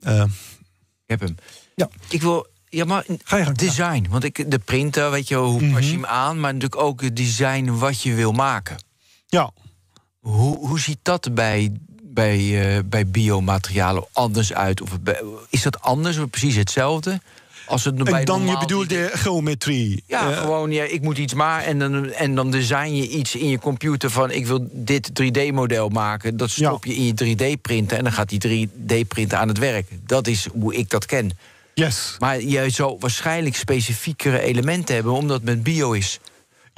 eh, Ik heb hem. Ja. Ik wil... Ja, maar Ga je gang, ja. design. Want ik, de printer, weet je, hoe Mhm. pas je hem aan? Maar natuurlijk ook het design wat je wil maken. ja. Hoe, hoe ziet dat bij, bij, eh, bij biomaterialen anders uit? Of is dat anders of precies hetzelfde? Als het bij dan je normaal bedoelt idee- de geometrie. Ja, Eh, gewoon, ja, ik moet iets maken en dan, en dan design je iets in je computer van... ik wil dit 3D-model maken, dat stop je in je 3D-printer... en dan gaat die 3D-printer aan het werk. Dat is hoe ik dat ken. yes. Maar je zou waarschijnlijk specifiekere elementen hebben... omdat het met bio is.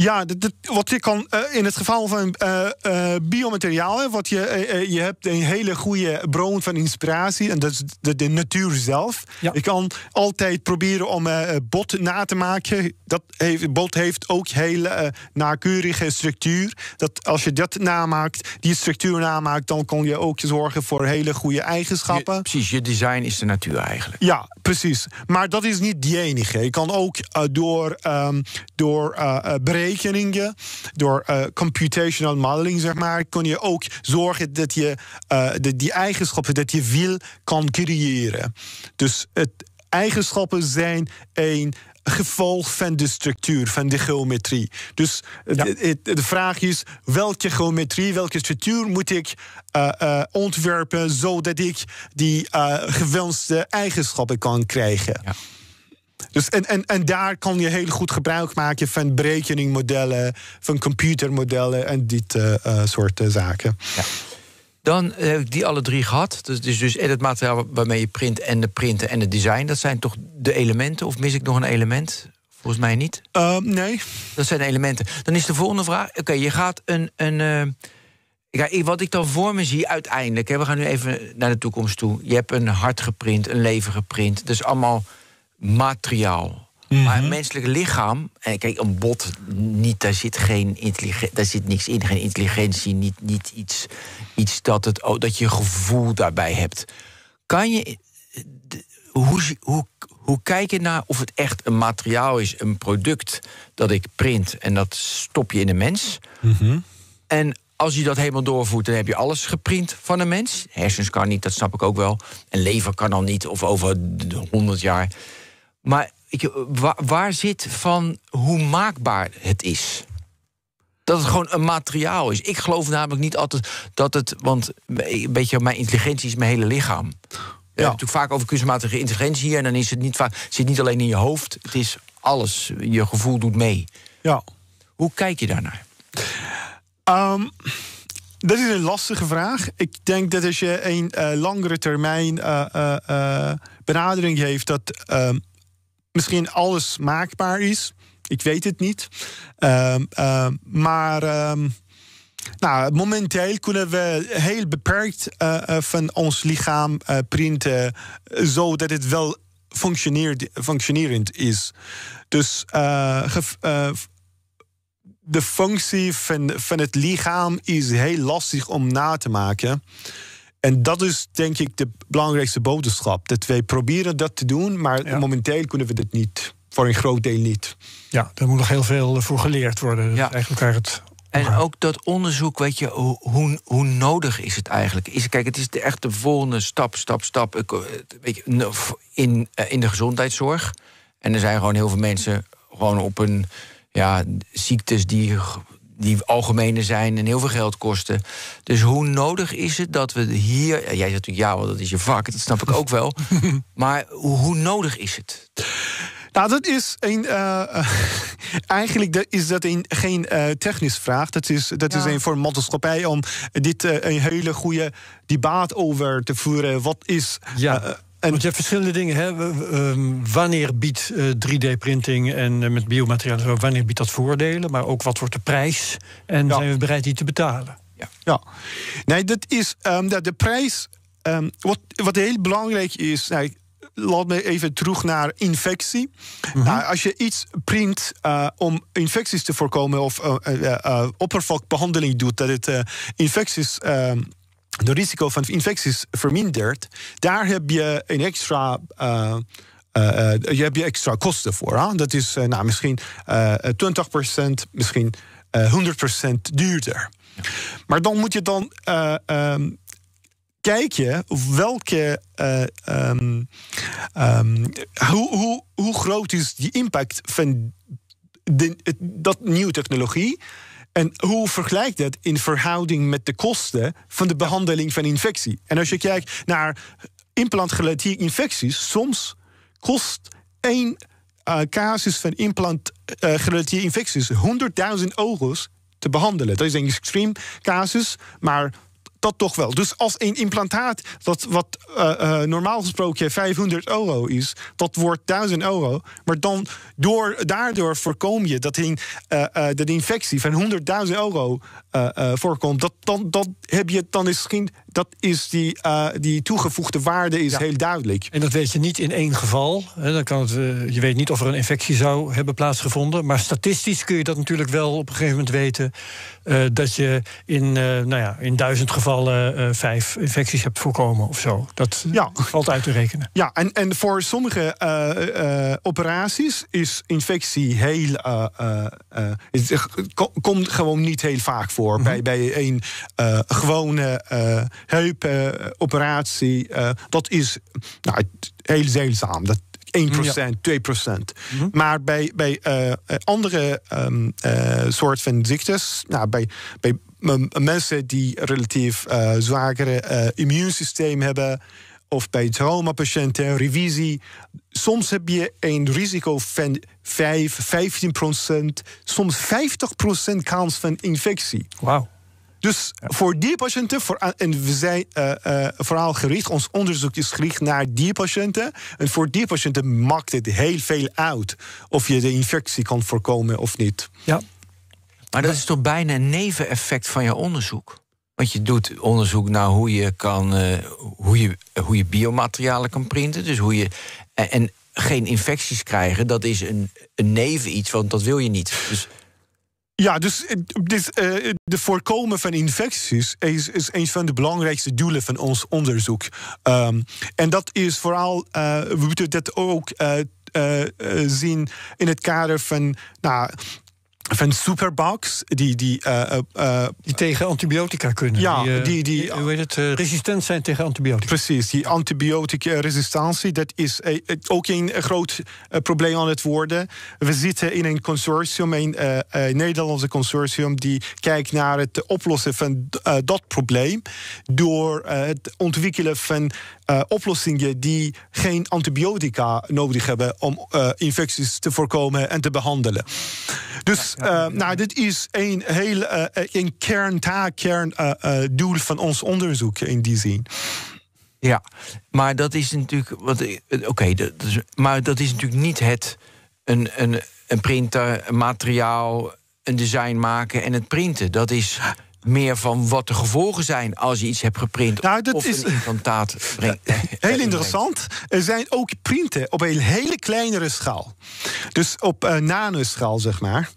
Ja, wat je kan eh, in het geval van eh, eh, biomaterialen, wat je, je hebt een hele goede bron van inspiratie en dat is de, de natuur zelf. Ja. Je kan altijd proberen om eh, bot na te maken. Dat heeft, bot heeft ook hele nauwkeurige structuur. Dat als je dat namaakt, die structuur namaakt, dan kan je ook zorgen voor hele goede Je, eigenschappen. precies, je design is de natuur eigenlijk. Ja, precies. Maar dat is niet die enige. Je kan ook door, ehm, door eh, eh, berekeningen, door eh, computational modeling, zeg maar, kun je ook zorgen dat je eh, de, die eigenschappen dat je wil kan creëren. Dus het eigenschappen zijn een gevolg van de structuur, van de geometrie. Dus Ja. de vraag is, welke geometrie, welke structuur moet ik eh, ontwerpen... zodat ik die gewenste eigenschappen kan krijgen. Ja. Dus en, en, en daar kan je heel goed gebruik maken van berekeningmodellen... van computermodellen en dit eh, eh, soort eh, zaken. Dan eh, heb ik die alle drie gehad. Dus, dus, dus en het materiaal waarmee je print en de printen en het design... dat zijn toch de elementen? Of mis ik nog een element? Volgens mij niet. Eh, nee, Dat zijn de elementen. Dan is de volgende vraag... Oké, je gaat een... een ja, ik- wat ik dan voor me zie uiteindelijk... Hè, we gaan nu even naar de toekomst toe. Je hebt een hart geprint, een lever geprint. Dat is allemaal materiaal. Maar een menselijk lichaam... En kijk, een bot, niet, daar, zit geen daar zit niks in. Geen intelligentie, niet, niet iets, iets dat, het, oh, dat je gevoel daarbij hebt. Kan je... de- Hoe, hoe, hoe kijk je naar of het echt een materiaal is, een product dat ik print en dat stop je in een mens? En als je dat helemaal doorvoert, dan heb je alles geprint van een mens. Hersens kan niet, dat snap ik ook wel. En lever kan al niet, of over honderd jaar. Maar ik, waar, waar zit van hoe maakbaar het is? Dat het gewoon een materiaal is. Ik geloof namelijk niet altijd dat het. Want een beetje mijn intelligentie is mijn hele lichaam. We hebben het natuurlijk vaak over kunstmatige intelligentie. En dan is het niet vaak. Zit niet alleen in je hoofd. Het is alles. Je gevoel doet mee. ja. Hoe kijk je daarnaar? Ehm, dat is een lastige vraag. Ik denk dat als je een eh, langere termijn eh, eh, benadering heeft, dat ehm, misschien alles maakbaar is. Ik weet het niet. Ehm, ehm, maar ehm, nou, momenteel kunnen we heel beperkt eh, eh, van ons lichaam eh, printen, zodat het wel functionerend is. Dus de functie van, van het lichaam is heel lastig om na te maken. En dat is denk ik de belangrijkste boodschap. Dat wij proberen dat te doen, maar Ja. momenteel kunnen we dat niet. Voor een groot deel niet. Ja, daar moet nog heel veel voor geleerd worden. Ja. eigenlijk waar het En ook dat onderzoek, weet je, hoe, hoe, nodig is het eigenlijk? Is, kijk, het is de, echt de volgende stap, stap, stap. Eh, Weet je, in, eh, in de gezondheidszorg. En er zijn gewoon heel veel mensen gewoon op een ja, ziektes die, die algemene zijn en heel veel geld kosten. Dus hoe nodig is het dat we hier. Jij zegt natuurlijk ja, want dat is je vak, dat snap ik ook wel. maar hoe, nodig is het? Nou, dat is een. Uh, eigenlijk is dat een, geen uh, technische vraag. Dat is, dat ja. is een voor een maatschappij om dit uh, een hele goede debat over te voeren. Wat is. Ja. En Want je hebt verschillende dingen. Hè? Um, wanneer biedt uh, 3D-printing en uh, met biomaterialen, wanneer biedt dat voordelen? Maar ook wat wordt de prijs? En ja. zijn we bereid die te betalen? Ja, ja. nee, dat is um, de, de prijs. Um, wat, wat heel belangrijk is. Nou, laat me even terug naar infectie. Mm -hmm. nou, als je iets print uh, om infecties te voorkomen of uh, oppervlakbehandeling doet, dat het infecties de risico van infecties vermindert, daar heb je een extra. Uh, uh, je hebt je extra kosten voor. Hè? Dat is nou, misschien 20%, misschien 100% duurder. Maar dan moet je dan um, kijken welke. Um, um, hoe, hoe, hoe groot is die impact van de, dat nieuwe technologie? En hoe vergelijkt dat in verhouding met de kosten van de behandeling van infectie? En als je kijkt naar implantgerelateerde infecties, soms kost één uh, casus van implantgerelateerde uh, infecties 100.000 euro's te behandelen. Dat is een extreem casus, maar dat toch wel. Dus als een implantaat dat wat uh, uh, normaal gesproken 500 euro is, dat wordt 1000 euro. Maar dan door, daardoor voorkom je dat een, uh, infectie van 100.000 euro voorkomt. Dat, dan, dan, heb je, dan is geen dat is die, uh, die toegevoegde waarde is ja. heel duidelijk. En dat weet je niet in één geval. Hè, dan kan het, uh, je weet niet of er een infectie zou hebben plaatsgevonden. Maar statistisch kun je dat natuurlijk wel op een gegeven moment weten. Uh, dat je in, nou ja, in duizend gevallen vijf infecties hebt voorkomen of zo. Dat ja. valt uit te rekenen. Ja, en, en voor sommige operaties is infectie heel. het komt gewoon niet heel vaak voor. Mm -hmm. bij, bij een gewone heupoperatie. Uh, dat is nou, heel zeldzaam. Dat 1%, ja. 2%. Mm -hmm. Maar bij, bij uh, andere um, uh, soort van ziektes, nou, bij, bij mensen die relatief uh, zwakere immuunsysteem hebben, of bij traumapatiënten, revisie. Soms heb je een risico van 5, 15% soms 50% kans van infectie. Wauw. Dus ja. voor die patiënten, voor, en we zijn uh, uh, vooral gericht, ons onderzoek is gericht naar die patiënten. En voor die patiënten maakt het heel veel uit of je de infectie kan voorkomen of niet. Ja. Maar dat is toch bijna een neveneffect van je onderzoek? Want je doet onderzoek naar hoe je, kan, uh, hoe je, hoe je biomaterialen kan printen. Dus hoe je. En geen infecties krijgen, dat is een, een neven iets, want dat wil je niet. Dus ja, dus, dus uh, de voorkomen van infecties is, is een van de belangrijkste doelen van ons onderzoek. Um, en dat is vooral, uh, we moeten dat ook zien in het kader van. Nou, van Superbox, die, die, uh, uh, die tegen antibiotica kunnen. Ja, die, uh, die, die, die hoe heet het, resistent zijn tegen antibiotica. Precies, die antibiotica-resistantie, dat is ook een groot probleem aan het worden. We zitten in een consortium, een Nederlandse consortium, die kijkt naar het oplossen van dat probleem door het ontwikkelen van oplossingen die geen antibiotica nodig hebben om infecties te voorkomen en te behandelen. Dus uh, nou, dit is een heel een kerntaak, kerndoel van ons onderzoek in die zin. Ja, maar dat is natuurlijk. Oké, okay, maar dat is natuurlijk niet het. Een, een, een printer, een materiaal, een design maken en het printen. Dat is meer van wat de gevolgen zijn als je iets hebt geprint nou, dat of is, een implantaat brengt. Heel interessant. Er zijn ook printen op een hele kleinere schaal. Dus op uh, nanoschaal, zeg maar.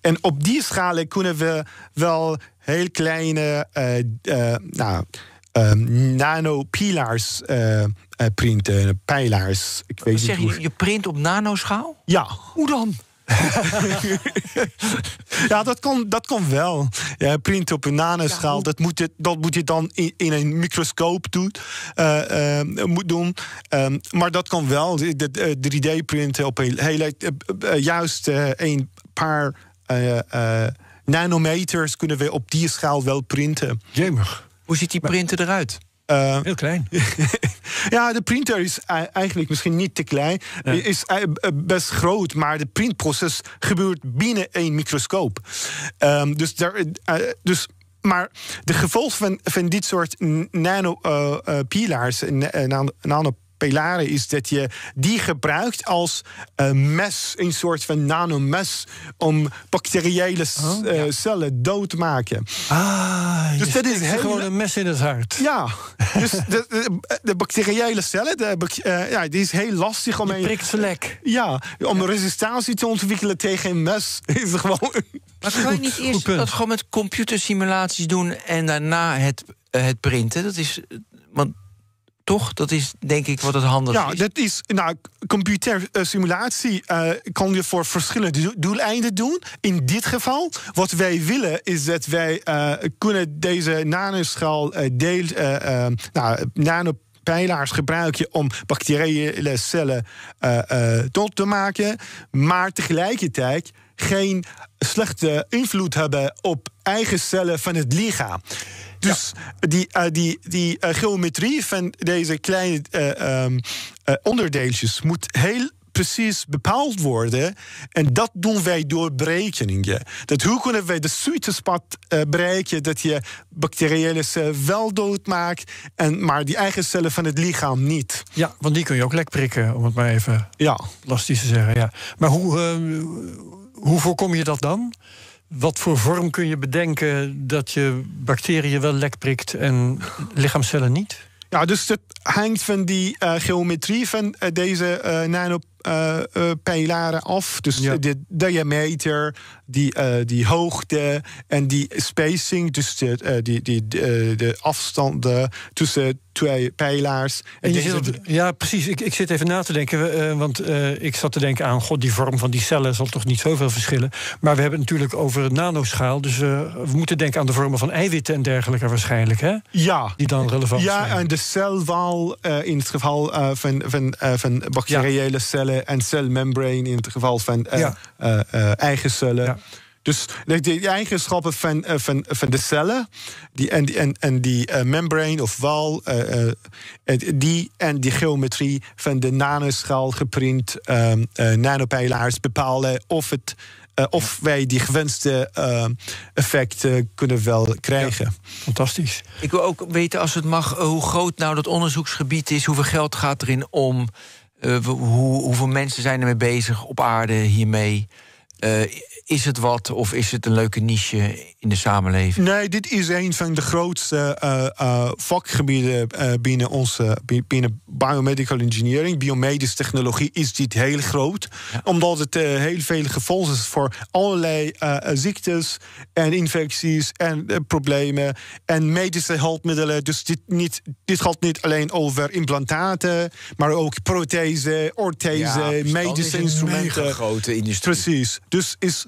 En op die schalen kunnen we wel heel kleine uh, uh, nou, um, nanopilars printen. Pijlaars. Ik weet zeg niet je, je print op nanoschaal? Ja. Hoe dan? ja, dat kan, dat kan wel. Ja, print op een nanoschaal, ja, dat, moet je, dat moet je dan in, in een microscoop doen. Uh, uh, moet doen. Um, maar dat kan wel. 3D-printen op een hele. Uh, juist een paar nanometers kunnen we op die schaal wel printen. Jemig. Hoe ziet die printer eruit? Eh, Heel klein. ja, de printer is ei- eigenlijk misschien niet te klein. Is eh, eh, best groot, maar het printproces gebeurt binnen één microscoop. Ehm, dus, daar, dus maar de gevolg van, van dit soort nano-pilaars, nanopilaren, is dat je die gebruikt als eh, mes, een soort van nanomes, om bacteriële Oh, eh, cellen dood te maken. Ah, Dus je dat is heel- gewoon een mes in het hart. Ja, dus de, de, de bacteriële cellen, de, eh, ja, die is heel lastig om Je een, prikt ze lek. ja, om resistantie te ontwikkelen tegen een mes. Is gewoon. Maar kan je niet goed eerst dat gewoon met computersimulaties doen en daarna het, het printen? Dat is. Want toch, dat is denk ik wat het handigst Ja, is. dat is. Nou, computersimulatie eh kan je voor verschillende do- doeleinden doen. In dit geval, wat wij willen, is dat wij eh, kunnen deze nanoschaal eh deel, eh, eh, nou, gebruiken om bacteriële cellen eh, eh, dood te maken, maar tegelijkertijd geen slechte invloed hebben op eigen cellen van het lichaam. Dus die, eh, die, die eh, geometrie van deze kleine eh, ehm, eh, onderdeeltjes moet heel precies bepaald worden. En dat doen wij door berekeningen. Dat hoe kunnen wij de sweet spot bereiken dat je bacteriële cellen wel doodmaakt, en, maar die eigen cellen van het lichaam niet. Ja, want die kun je ook lek prikken, om het maar even Ja. lastig te zeggen. Ja. Maar hoe, eh, hoe voorkom je dat dan? Wat voor vorm kun je bedenken dat je bacteriën wel lek prikt en lichaamcellen niet? Ja, dus dat hangt van die eh, geometrie van eh, deze eh nanopijlaren af. Dus Ja. de diameter, die, eh, die hoogte en die spacing, dus de, eh, die, die, eh, de afstanden tussen twee pijlaars. En zit ja, precies. Ik, ik zit even na te denken. eh, want eh, ik zat te denken aan... God, die vorm van die cellen zal toch niet zoveel verschillen. Maar we hebben het natuurlijk over nanoschaal. Dus eh, we moeten denken aan de vormen van eiwitten en dergelijke waarschijnlijk. Hè? ja. Die dan relevant Ja, zijn. en de celwal eh, in het geval eh, van, van, eh, van bacteriële cellen en celmembrane in het geval van eh, Ja. eh, eh, eigen cellen. Ja. Dus de, de eigenschappen van, eh, van, van de cellen die, en, die- en, en die eh, membrane of wal, eh, eh, eh, die en die geometrie van de nanoschaal geprint ehm, eh, nanopijlaars bepalen of, het, eh, of wij die gewenste eh, effecten kunnen wel krijgen. Fantastisch. Ik wil ook weten, als het mag, eh, hoe groot nou dat onderzoeksgebied is. Hoeveel geld gaat erin om? Eh, hoe, hoeveel mensen zijn ermee bezig op aarde hiermee? Eh, is het wat of is het een leuke niche in de samenleving? Nee, dit is een van de grootste eh, eh, vakgebieden eh, binnen onze bi- binnen biomedical engineering. Biomedische technologie is dit heel groot, omdat het heel veel gevolgen is voor allerlei ziektes en infecties en problemen en medische hulpmiddelen. Dus dit, niet, dit gaat niet alleen over implantaten, maar ook prothese, orthese, medische instrumenten. grote industrie. Precies. Dus is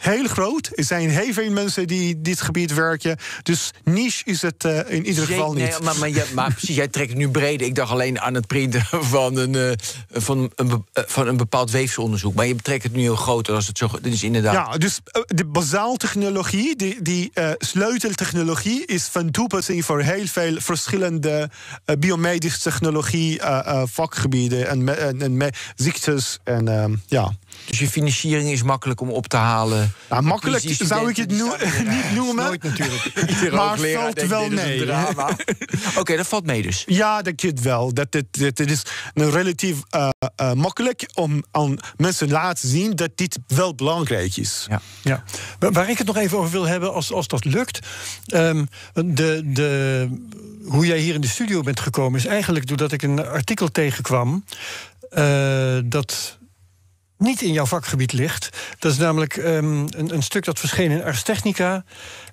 heel groot. Er zijn heel veel mensen die dit gebied werken. Dus niche is het eh, in ieder geval Nee, niet. maar, maar, maar precies, jij trekt nu breder. Ik dacht alleen aan het printen van een, eh, van een, eh, van een bepaald weefselonderzoek. Maar je betrekt het nu heel groter als het zo. Dit is inderdaad. Ja, dus de basaaltechnologie, die, die sleuteltechnologie, is van toepassing voor heel veel verschillende biomedische technologie vakgebieden en, en, en ziektes. En ehm, ja. Dus je financiering is makkelijk om op te halen. Nou, makkelijk zou ik het niet noemen. Nooit natuurlijk. Maar valt wel mee. Oké, dat valt mee dus. Ja, dat het wel. Dat het, dat het is relatief eh, eh, makkelijk om aan mensen te laten zien dat dit wel belangrijk is. Ja. Ja. Waar- Waar ik het nog even over wil hebben, als, als dat lukt. ehm, de, de, hoe jij hier in de studio bent gekomen, is eigenlijk doordat ik een artikel tegenkwam. eh, dat niet in jouw vakgebied ligt. Dat is namelijk ehm, een, een stuk dat verscheen in Ars Technica.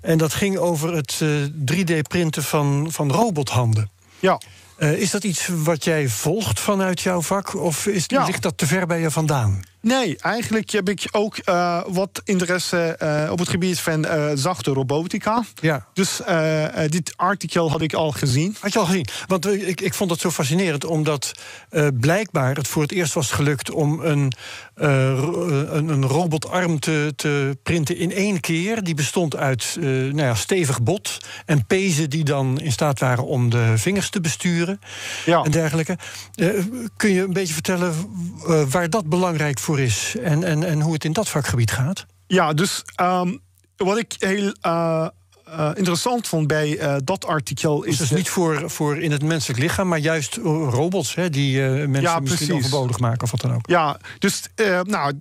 En dat ging over het eh, 3D-printen van, van robothanden. Ja. Eh, is dat iets wat jij volgt vanuit jouw vak? Of is, Ja. ligt dat te ver bij je vandaan? Nee, eigenlijk heb ik ook uh, wat interesse uh, op het gebied van uh, zachte robotica. Ja. Dus dit artikel had ik al gezien. Had je al gezien? Want ik, ik vond het zo fascinerend, omdat blijkbaar het voor het eerst was gelukt om een, een, een, robotarm te, te printen in één keer. Die bestond uit nou ja, stevig bot en pezen die dan in staat waren om de vingers te besturen ja. en dergelijke. kun je een beetje vertellen waar dat belangrijk voor is en, en, en hoe het in dat vakgebied gaat? Ja, dus um, wat ik heel uh, uh, interessant vond bij uh, dat artikel is. Dus niet voor, voor in het menselijk lichaam, maar juist robots hè, die uh, mensen ja, misschien overbodig maken of wat dan ook. Ja, dus nou,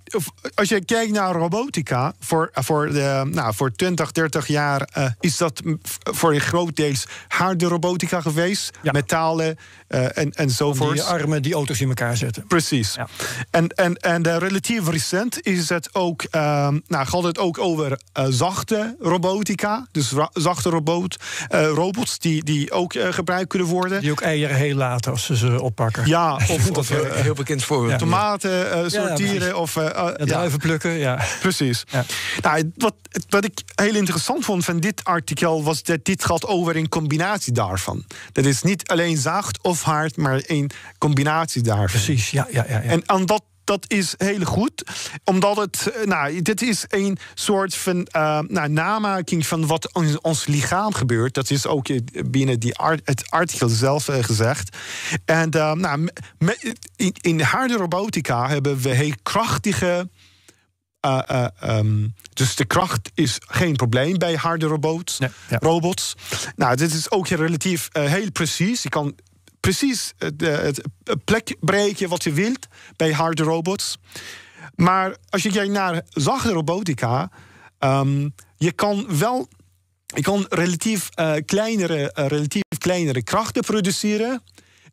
als je kijkt naar robotica, voor, voor, de, nou, voor 20, 30 jaar is dat voor een groot deel harde robotica geweest. Ja. Metalen en, enzovoort. Die armen die auto's in elkaar zetten. Precies. Ja. En, en, en relatief recent is het ook, nou, gaat het ook over zachte robotica. Dus zachte robot, uh, robots die, die ook uh, gebruikt kunnen worden. Die ook eieren heel laten als ze ze oppakken. Ja, of, of heel, heel, bekend voorbeeld. Ja. Tomaten uh, sorteren ja, of druiven plukken. Ja. Precies. Nou, wat, wat ik heel interessant vond van dit artikel was dat dit gaat over een combinatie daarvan. Dat is niet alleen zacht of hard, maar een combinatie daarvan. Precies, ja. ja, ja, ja. En aan dat dat is heel goed. Omdat het, eh, nou, dit is een soort van uh, nou, namaking van wat ons, ons, lichaam gebeurt. Dat is ook binnen die art, het artikel zelf uh, gezegd. En uh, nou, in, in harde robotica hebben we heel krachtige. Um, dus de kracht is geen probleem bij harde robots. Nee, ja. robots. Nou, dit is ook relatief heel precies. Je kan precies het, het plek breken wat je wilt bij harde robots. Maar als je kijkt naar zachte robotica, um, je kan wel je kan relatief, uh, kleinere, uh, relatief kleinere krachten produceren.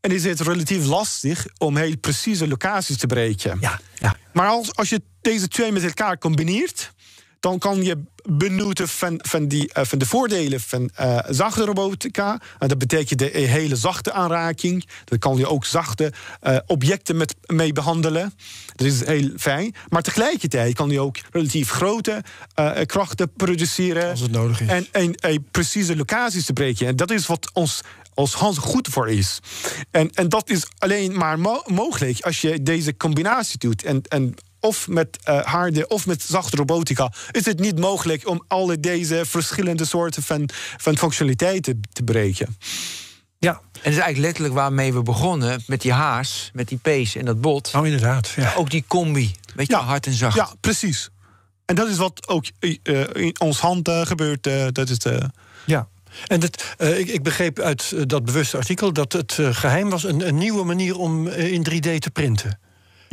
En is het relatief lastig om heel precieze locaties te breken. Ja, ja. Maar als, als je deze twee met elkaar combineert, dan kan je benoemen van, van, die, uh, van de voordelen van uh, zachte robotica. En dat betekent de hele zachte aanraking. Dan kan je ook zachte uh, objecten met, mee behandelen. Dat is heel fijn. Maar tegelijkertijd kan je ook relatief grote krachten produceren. Als het nodig is. En, en, en precieze locaties te breken. En dat is wat ons als Hans goed voor is. En, en dat is alleen maar mo mogelijk als je deze combinatie doet. En, en of met uh, harde of met zachte robotica, is het niet mogelijk om alle deze verschillende soorten van, van functionaliteiten te breken. Ja, en dat is eigenlijk letterlijk waarmee we begonnen met die haars, met die pees en dat bot. Oh, inderdaad. Ja. Ook die combi, beetje ja, hard en zacht. Ja, precies. En dat is wat ook uh, in ons hand uh, gebeurt. dat is ja. En het, uh, ik, ik, begreep uit dat bewuste artikel dat het uh, geheim was een, een, nieuwe manier om uh, in 3D te printen.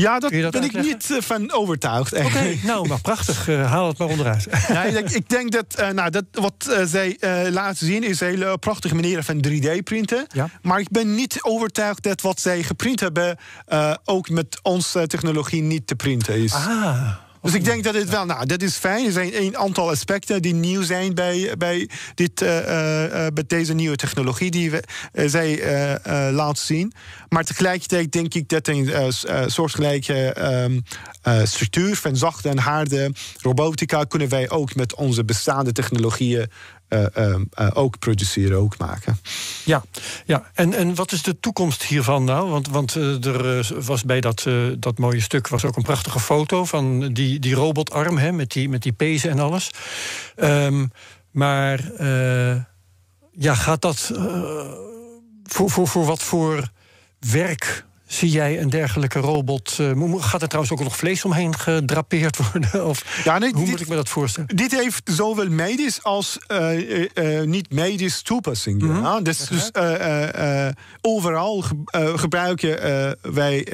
Ja, dat, dat ben ik niet uh, van overtuigd. Oké, okay, nou, maar prachtig. Uh, haal het maar onderuit. ik, ik, denk dat, uh, nou, dat wat zij laten zien is een hele prachtige manier van 3D-printen. Ja. Maar ik ben niet overtuigd dat wat zij geprint hebben ook met onze technologie niet te printen is. Ah. Dus ik denk dat het wel, nou, dat is fijn. Er zijn een aantal aspecten die nieuw zijn bij, bij, dit, uh, uh, bij deze nieuwe technologie die we, uh, zij laten zien. Maar tegelijkertijd denk ik dat een soortgelijke um, structuur van zachte en harde robotica kunnen wij ook met onze bestaande technologieën uh, uh, ook produceren, ook maken. Ja, ja. En, en wat is de toekomst hiervan nou? Want, want er was bij dat, dat mooie stuk was ook een prachtige foto van die, die robotarm hè, met, die, met die pezen en alles. Um, maar ja, gaat dat voor, voor, voor wat voor werk Zie jij een dergelijke robot? Uh, gaat er trouwens ook nog vlees omheen gedrapeerd worden? Of ja, nee, hoe dit, moet ik me dat voorstellen? Dit heeft zowel medisch als uh, uh, niet-medisch toepassingen. Mm -hmm. ja? Dus, dus overal ge gebruiken wij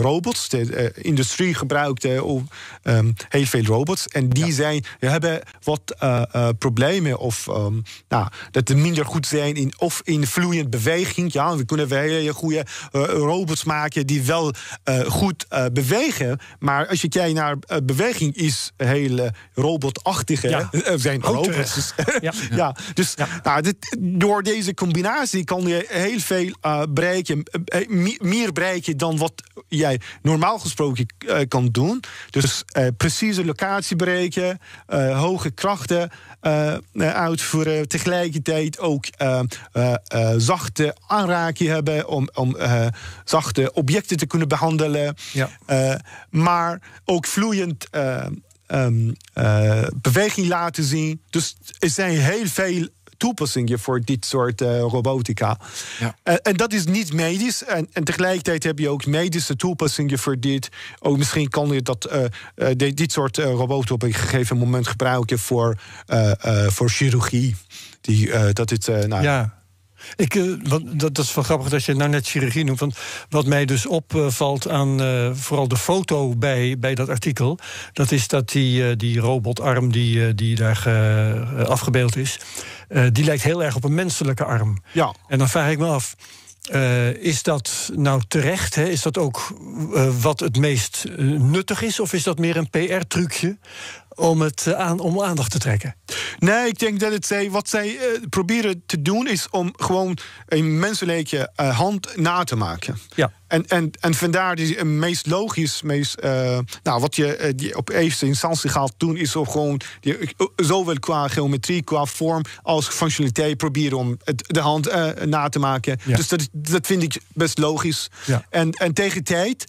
robots. De industrie gebruikt um, heel veel robots. En die ja. zijn, hebben wat problemen of um, nou, dat ze minder goed zijn in, of in vloeiend beweging. Ja, we kunnen wij goede robots maken die wel eh, goed eh, bewegen. Maar als je kijkt naar eh, beweging, is heel robotachtige. Ja. Zijn Houterig. robots. Dus, Ja. ja. dus Ja. Nou, dit, door deze combinatie kan je heel veel bereiken. me- meer bereiken dan wat jij normaal gesproken kan doen. Dus eh, precieze locatie bereiken, hoge krachten uitvoeren. Tegelijkertijd ook eh, eh, eh, zachte aanraking hebben om, om eh, zachte objecten te kunnen behandelen. Ja. Eh, maar ook vloeiend. eh, ehm, eh, beweging laten zien. Dus er zijn heel veel toepassingen voor dit soort eh, robotica. Ja. En, en dat is niet medisch. En, en tegelijkertijd heb je ook medische toepassingen voor dit. Ook misschien kan je dat, eh, eh, dit, dit soort roboten op een gegeven moment gebruiken voor, eh, eh, voor chirurgie. Die, eh, dat het, eh, nou, Ja. Ik, eh, wat, dat, dat is wel grappig dat je nou net chirurgie noemt. Want wat mij dus opvalt aan eh, vooral de foto bij, bij dat artikel... dat is dat die, eh, die robotarm die, die daar afgebeeld is... die lijkt heel erg op een menselijke arm. ja. En dan vraag ik me af... is dat nou terecht? Hè? Is dat ook wat het meest nuttig is? Of is dat meer een PR-trucje om, het, eh, aan, om aandacht te trekken? Nee, ik denk dat het zij, wat zij eh, proberen te doen is om gewoon een menselijke eh, hand na te maken. Ja. En, en, en vandaar die meest logisch, meest, nou, wat je die op eerste instantie gaat doen, is om gewoon die, zowel qua geometrie, qua vorm als functionaliteit proberen om het, de hand na te maken. Ja. Dus dat, dat vind ik best logisch. Ja. En, en tegen tijd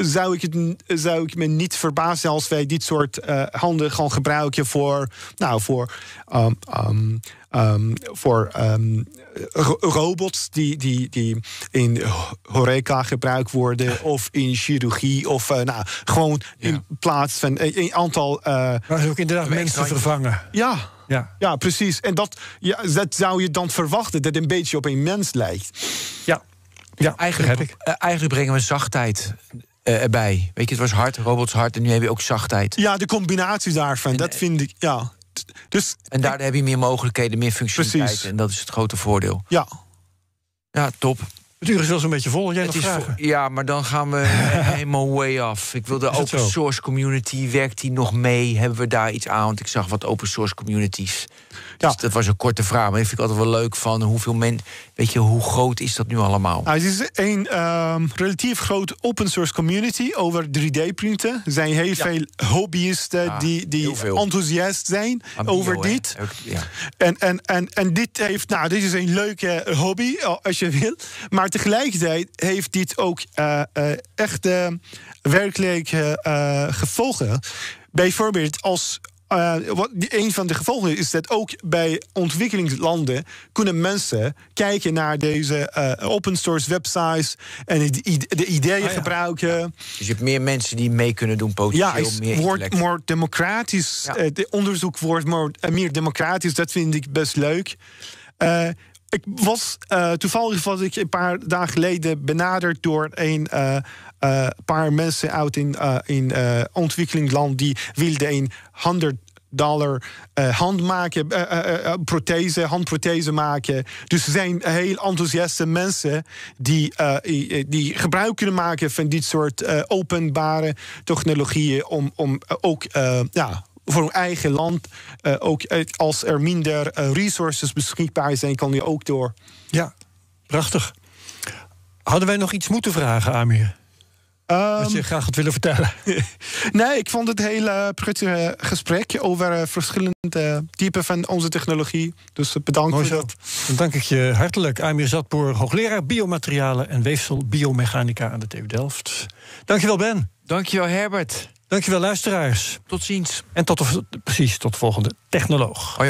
zou ik, het, zou ik me niet verbazen als wij dit soort eh, handen gaan gebruiken voor, nou, voor, ehm, ehm, ehm, voor ehm, ro- robots die, die, die in ho- horeca gebruikt worden of in chirurgie of eh, nou, gewoon in plaats van een, een aantal. eh, Maar ook inderdaad mensen vervangen. ja, Ja, ja, precies. En dat, ja, dat zou je dan verwachten dat het een beetje op een mens lijkt. ja. ja Eigenlijk, eh, eigenlijk brengen we zachtheid eh, erbij. Weet je, het was hard, robots hard en nu heb je ook zachtheid. Ja, de combinatie daarvan, dat vind ik. Ja. Dus En daardoor heb je meer mogelijkheden, meer functionaliteit. Precies. En dat is het grote voordeel. ja. Ja, top. Het uur is wel zo'n beetje vol. Jij Het is vragen? ja, maar dan gaan we helemaal way off. Ik wil de open source community, werkt die nog mee? Hebben we daar iets aan? Want ik zag wat open source communities. Ja. Dus dat was een korte vraag. Maar ik vind ik altijd wel leuk van hoeveel men... Weet je, hoe groot is dat nu allemaal? Nou, het is een ehm, relatief groot open source community over 3D-printen. Er zijn heel veel hobbyisten Ja, die, die enthousiast zijn over dit. Ja. En, en, en, en dit heeft, nou, dit is een leuke hobby, als je wil. Maar tegelijkertijd heeft dit ook eh, eh, echte werkelijke eh, gevolgen. Bijvoorbeeld als. wat, een van de gevolgen is dat ook bij ontwikkelingslanden kunnen mensen kijken naar deze open source websites en de, de ideeën Ah, ja. gebruiken. Dus je hebt meer mensen die mee kunnen doen, potentieel. Ja, het meer wordt more democratisch. Ja. Het onderzoek wordt more, meer democratisch. Dat vind ik best leuk. Ik was eh, toevallig was ik een paar dagen geleden benaderd door een eh, eh, paar mensen uit in, in ontwikkelingsland die wilden een 100 dollar hand maken, prothese, handprothese maken. Dus er zijn heel enthousiaste mensen die, die gebruik kunnen maken van dit soort openbare technologieën om, om ook ja, voor hun eigen land, eh, ook eh, als er minder eh, resources beschikbaar zijn, kan je ook door. Ja, prachtig. Hadden wij nog iets moeten vragen, Amir? Ehm, Wat je graag had willen vertellen? nee, ik vond het een heel eh, prettig eh, gesprek over verschillende typen van onze technologie. Dus bedankt Mooi voor zo. dat. Dan dank ik je hartelijk. Amir Zatpoor, hoogleraar biomaterialen en weefsel biomechanica aan de TU Delft. Dankjewel, Ben. Dankjewel, Herbert. Dankjewel, luisteraars. Tot ziens. En tot de, precies, tot de volgende technoloog. Oh ja.